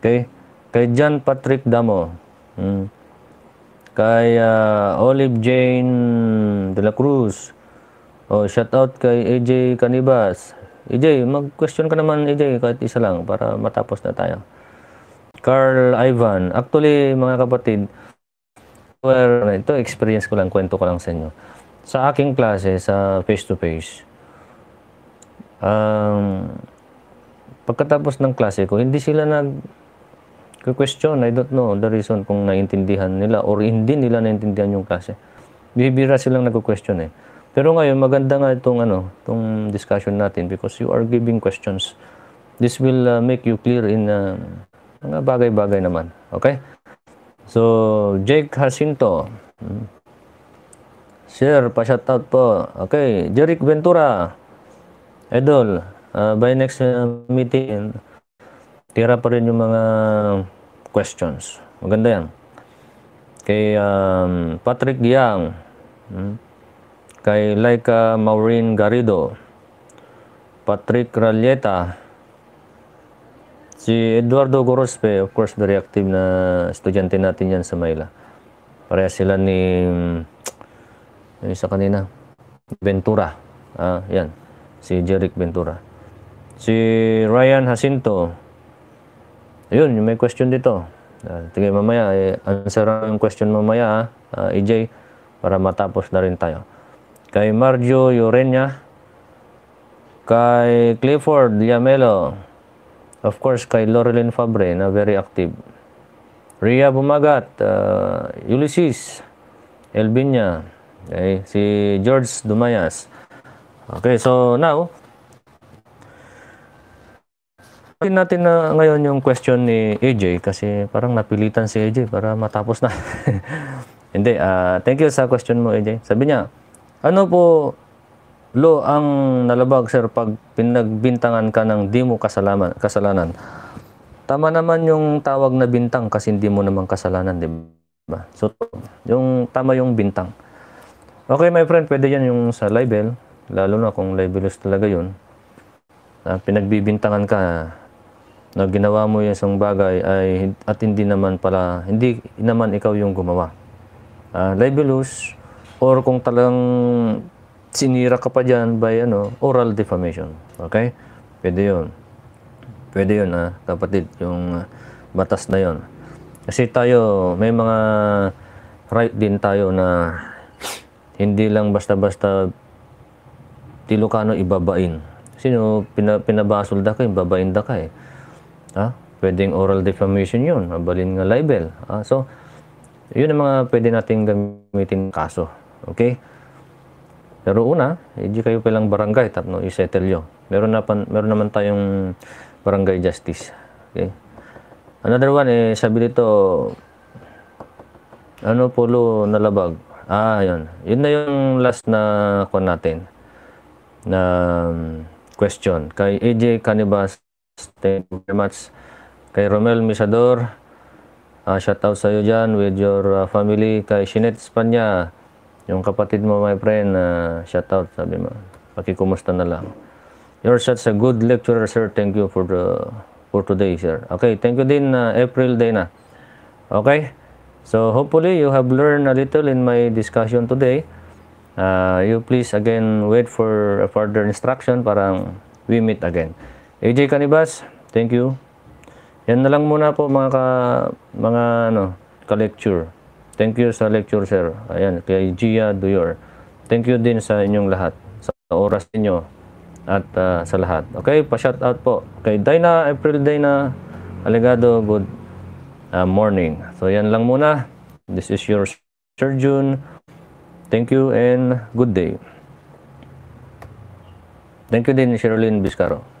Okay? Kay John Patrick Damo. Hmm. Kay uh, Olive Jane De La Cruz. Oh, shout out kay AJ Canibas. AJ, mag-question ka naman AJ kahit isa lang para matapos na tayo. Carl Ivan. Actually, mga kapatid, well, ito experience ko lang, kwento ko lang sa inyo. Sa aking klase, sa face-to-face, um, pagkatapos ng klase ko, hindi sila nag question. I don't know the reason kung naintindihan nila or hindi nila naintindihan yung klase. Bibira silang nag-question eh. Pero ngayon, maganda nga itong, ano, itong discussion natin because you are giving questions. This will uh, make you clear in uh, mga bagay-bagay naman. Okay? So, Jake Jacinto. Hmm. Sir, pa-shoutout po. Okay, Jeric Ventura. Idol, uh, by next uh, meeting, tira pa rin yung mga questions. Maganda yan. Kay um, Patrick Giang. Hmm. Kay Laika Maureen Garrido. Patrick Ralieta. Si Eduardo Gorospe, of course, very active na estudyante natin yan sa Mayla. Pareha sila ni yung isa kanina, Ventura. Ah, yan. Si Jeric Ventura. Si Ryan Jacinto. Ayun, may question dito. Uh, tingin mamaya, eh, answer ang question mamaya, uh, EJ, para matapos na rin tayo. Kay Marjo Yorenya, kay Clifford Liamelo, of course, kay Laurelyn Fabre, na very active. Ria Bumagat, uh, Ulysses, Elbinya, okay, si George Dumayas. Okay, so now, Tingnan natin na ngayon yung question ni AJ kasi parang napilitan si AJ para matapos na. Hindi, uh, thank you sa question mo AJ. Sabi niya, ano po lo ang nalabag sir pag pinagbintangan ka ng di mo kasalanan, kasalanan? Tama naman yung tawag na bintang kasi hindi mo naman kasalanan, di ba? So, yung tama yung bintang. Okay, my friend, pwede yan yung sa libel, lalo na kung libelous talaga yun. Uh, pinagbibintangan ka, na ginawa mo yung isang bagay ay at hindi naman pala hindi naman ikaw yung gumawa. Uh, libelous or kung talagang sinira ka pa diyan by ano oral defamation. Okay? Pwede 'yon. Pwede 'yon ah, kapatid, yung batas na 'yon. Kasi tayo may mga right din tayo na hindi lang basta-basta tilukano ibabain. Sino pina, pinabasol da ka, babain da ka eh. Ah, pwedeng oral defamation yun, mabalin nga libel. Ah, so, yun ang mga pwede nating gamitin kaso. Okay? Pero una, hindi kayo palang barangay, tapno i-settle yun. Meron, na pan, meron naman tayong barangay justice. Okay? Another one, eh, sabi dito, ano pulo nalabag? Ah, yun. Yun na yung last na kon natin na um, question. Kay AJ Canibas Thank you very much. Kay Romel Misador, uh, shout out sa iyo dyan with your uh, family. Kay Shinet Espanya, yung kapatid mo, my friend, uh, shout out, sabi mo. Pakikumusta na lang. You're such a good lecturer, sir. Thank you for the for today, sir. Okay, thank you din, uh, April Dana. Okay? So, hopefully, you have learned a little in my discussion today. Uh, you please, again, wait for further instruction parang we meet again. AJ Canibas, thank you. Yan na lang muna po mga ka, mga ano, ka-lecture. Thank you sa lecture, sir. Ayan, kay Gia Duyor. Thank you din sa inyong lahat, sa oras niyo at uh, sa lahat. Okay, pa-shout out po kay Dina, April Dina, Alegado, good uh, morning. So yan lang muna. This is your Sir June. Thank you and good day. Thank you din, Sherilyn Biscaro.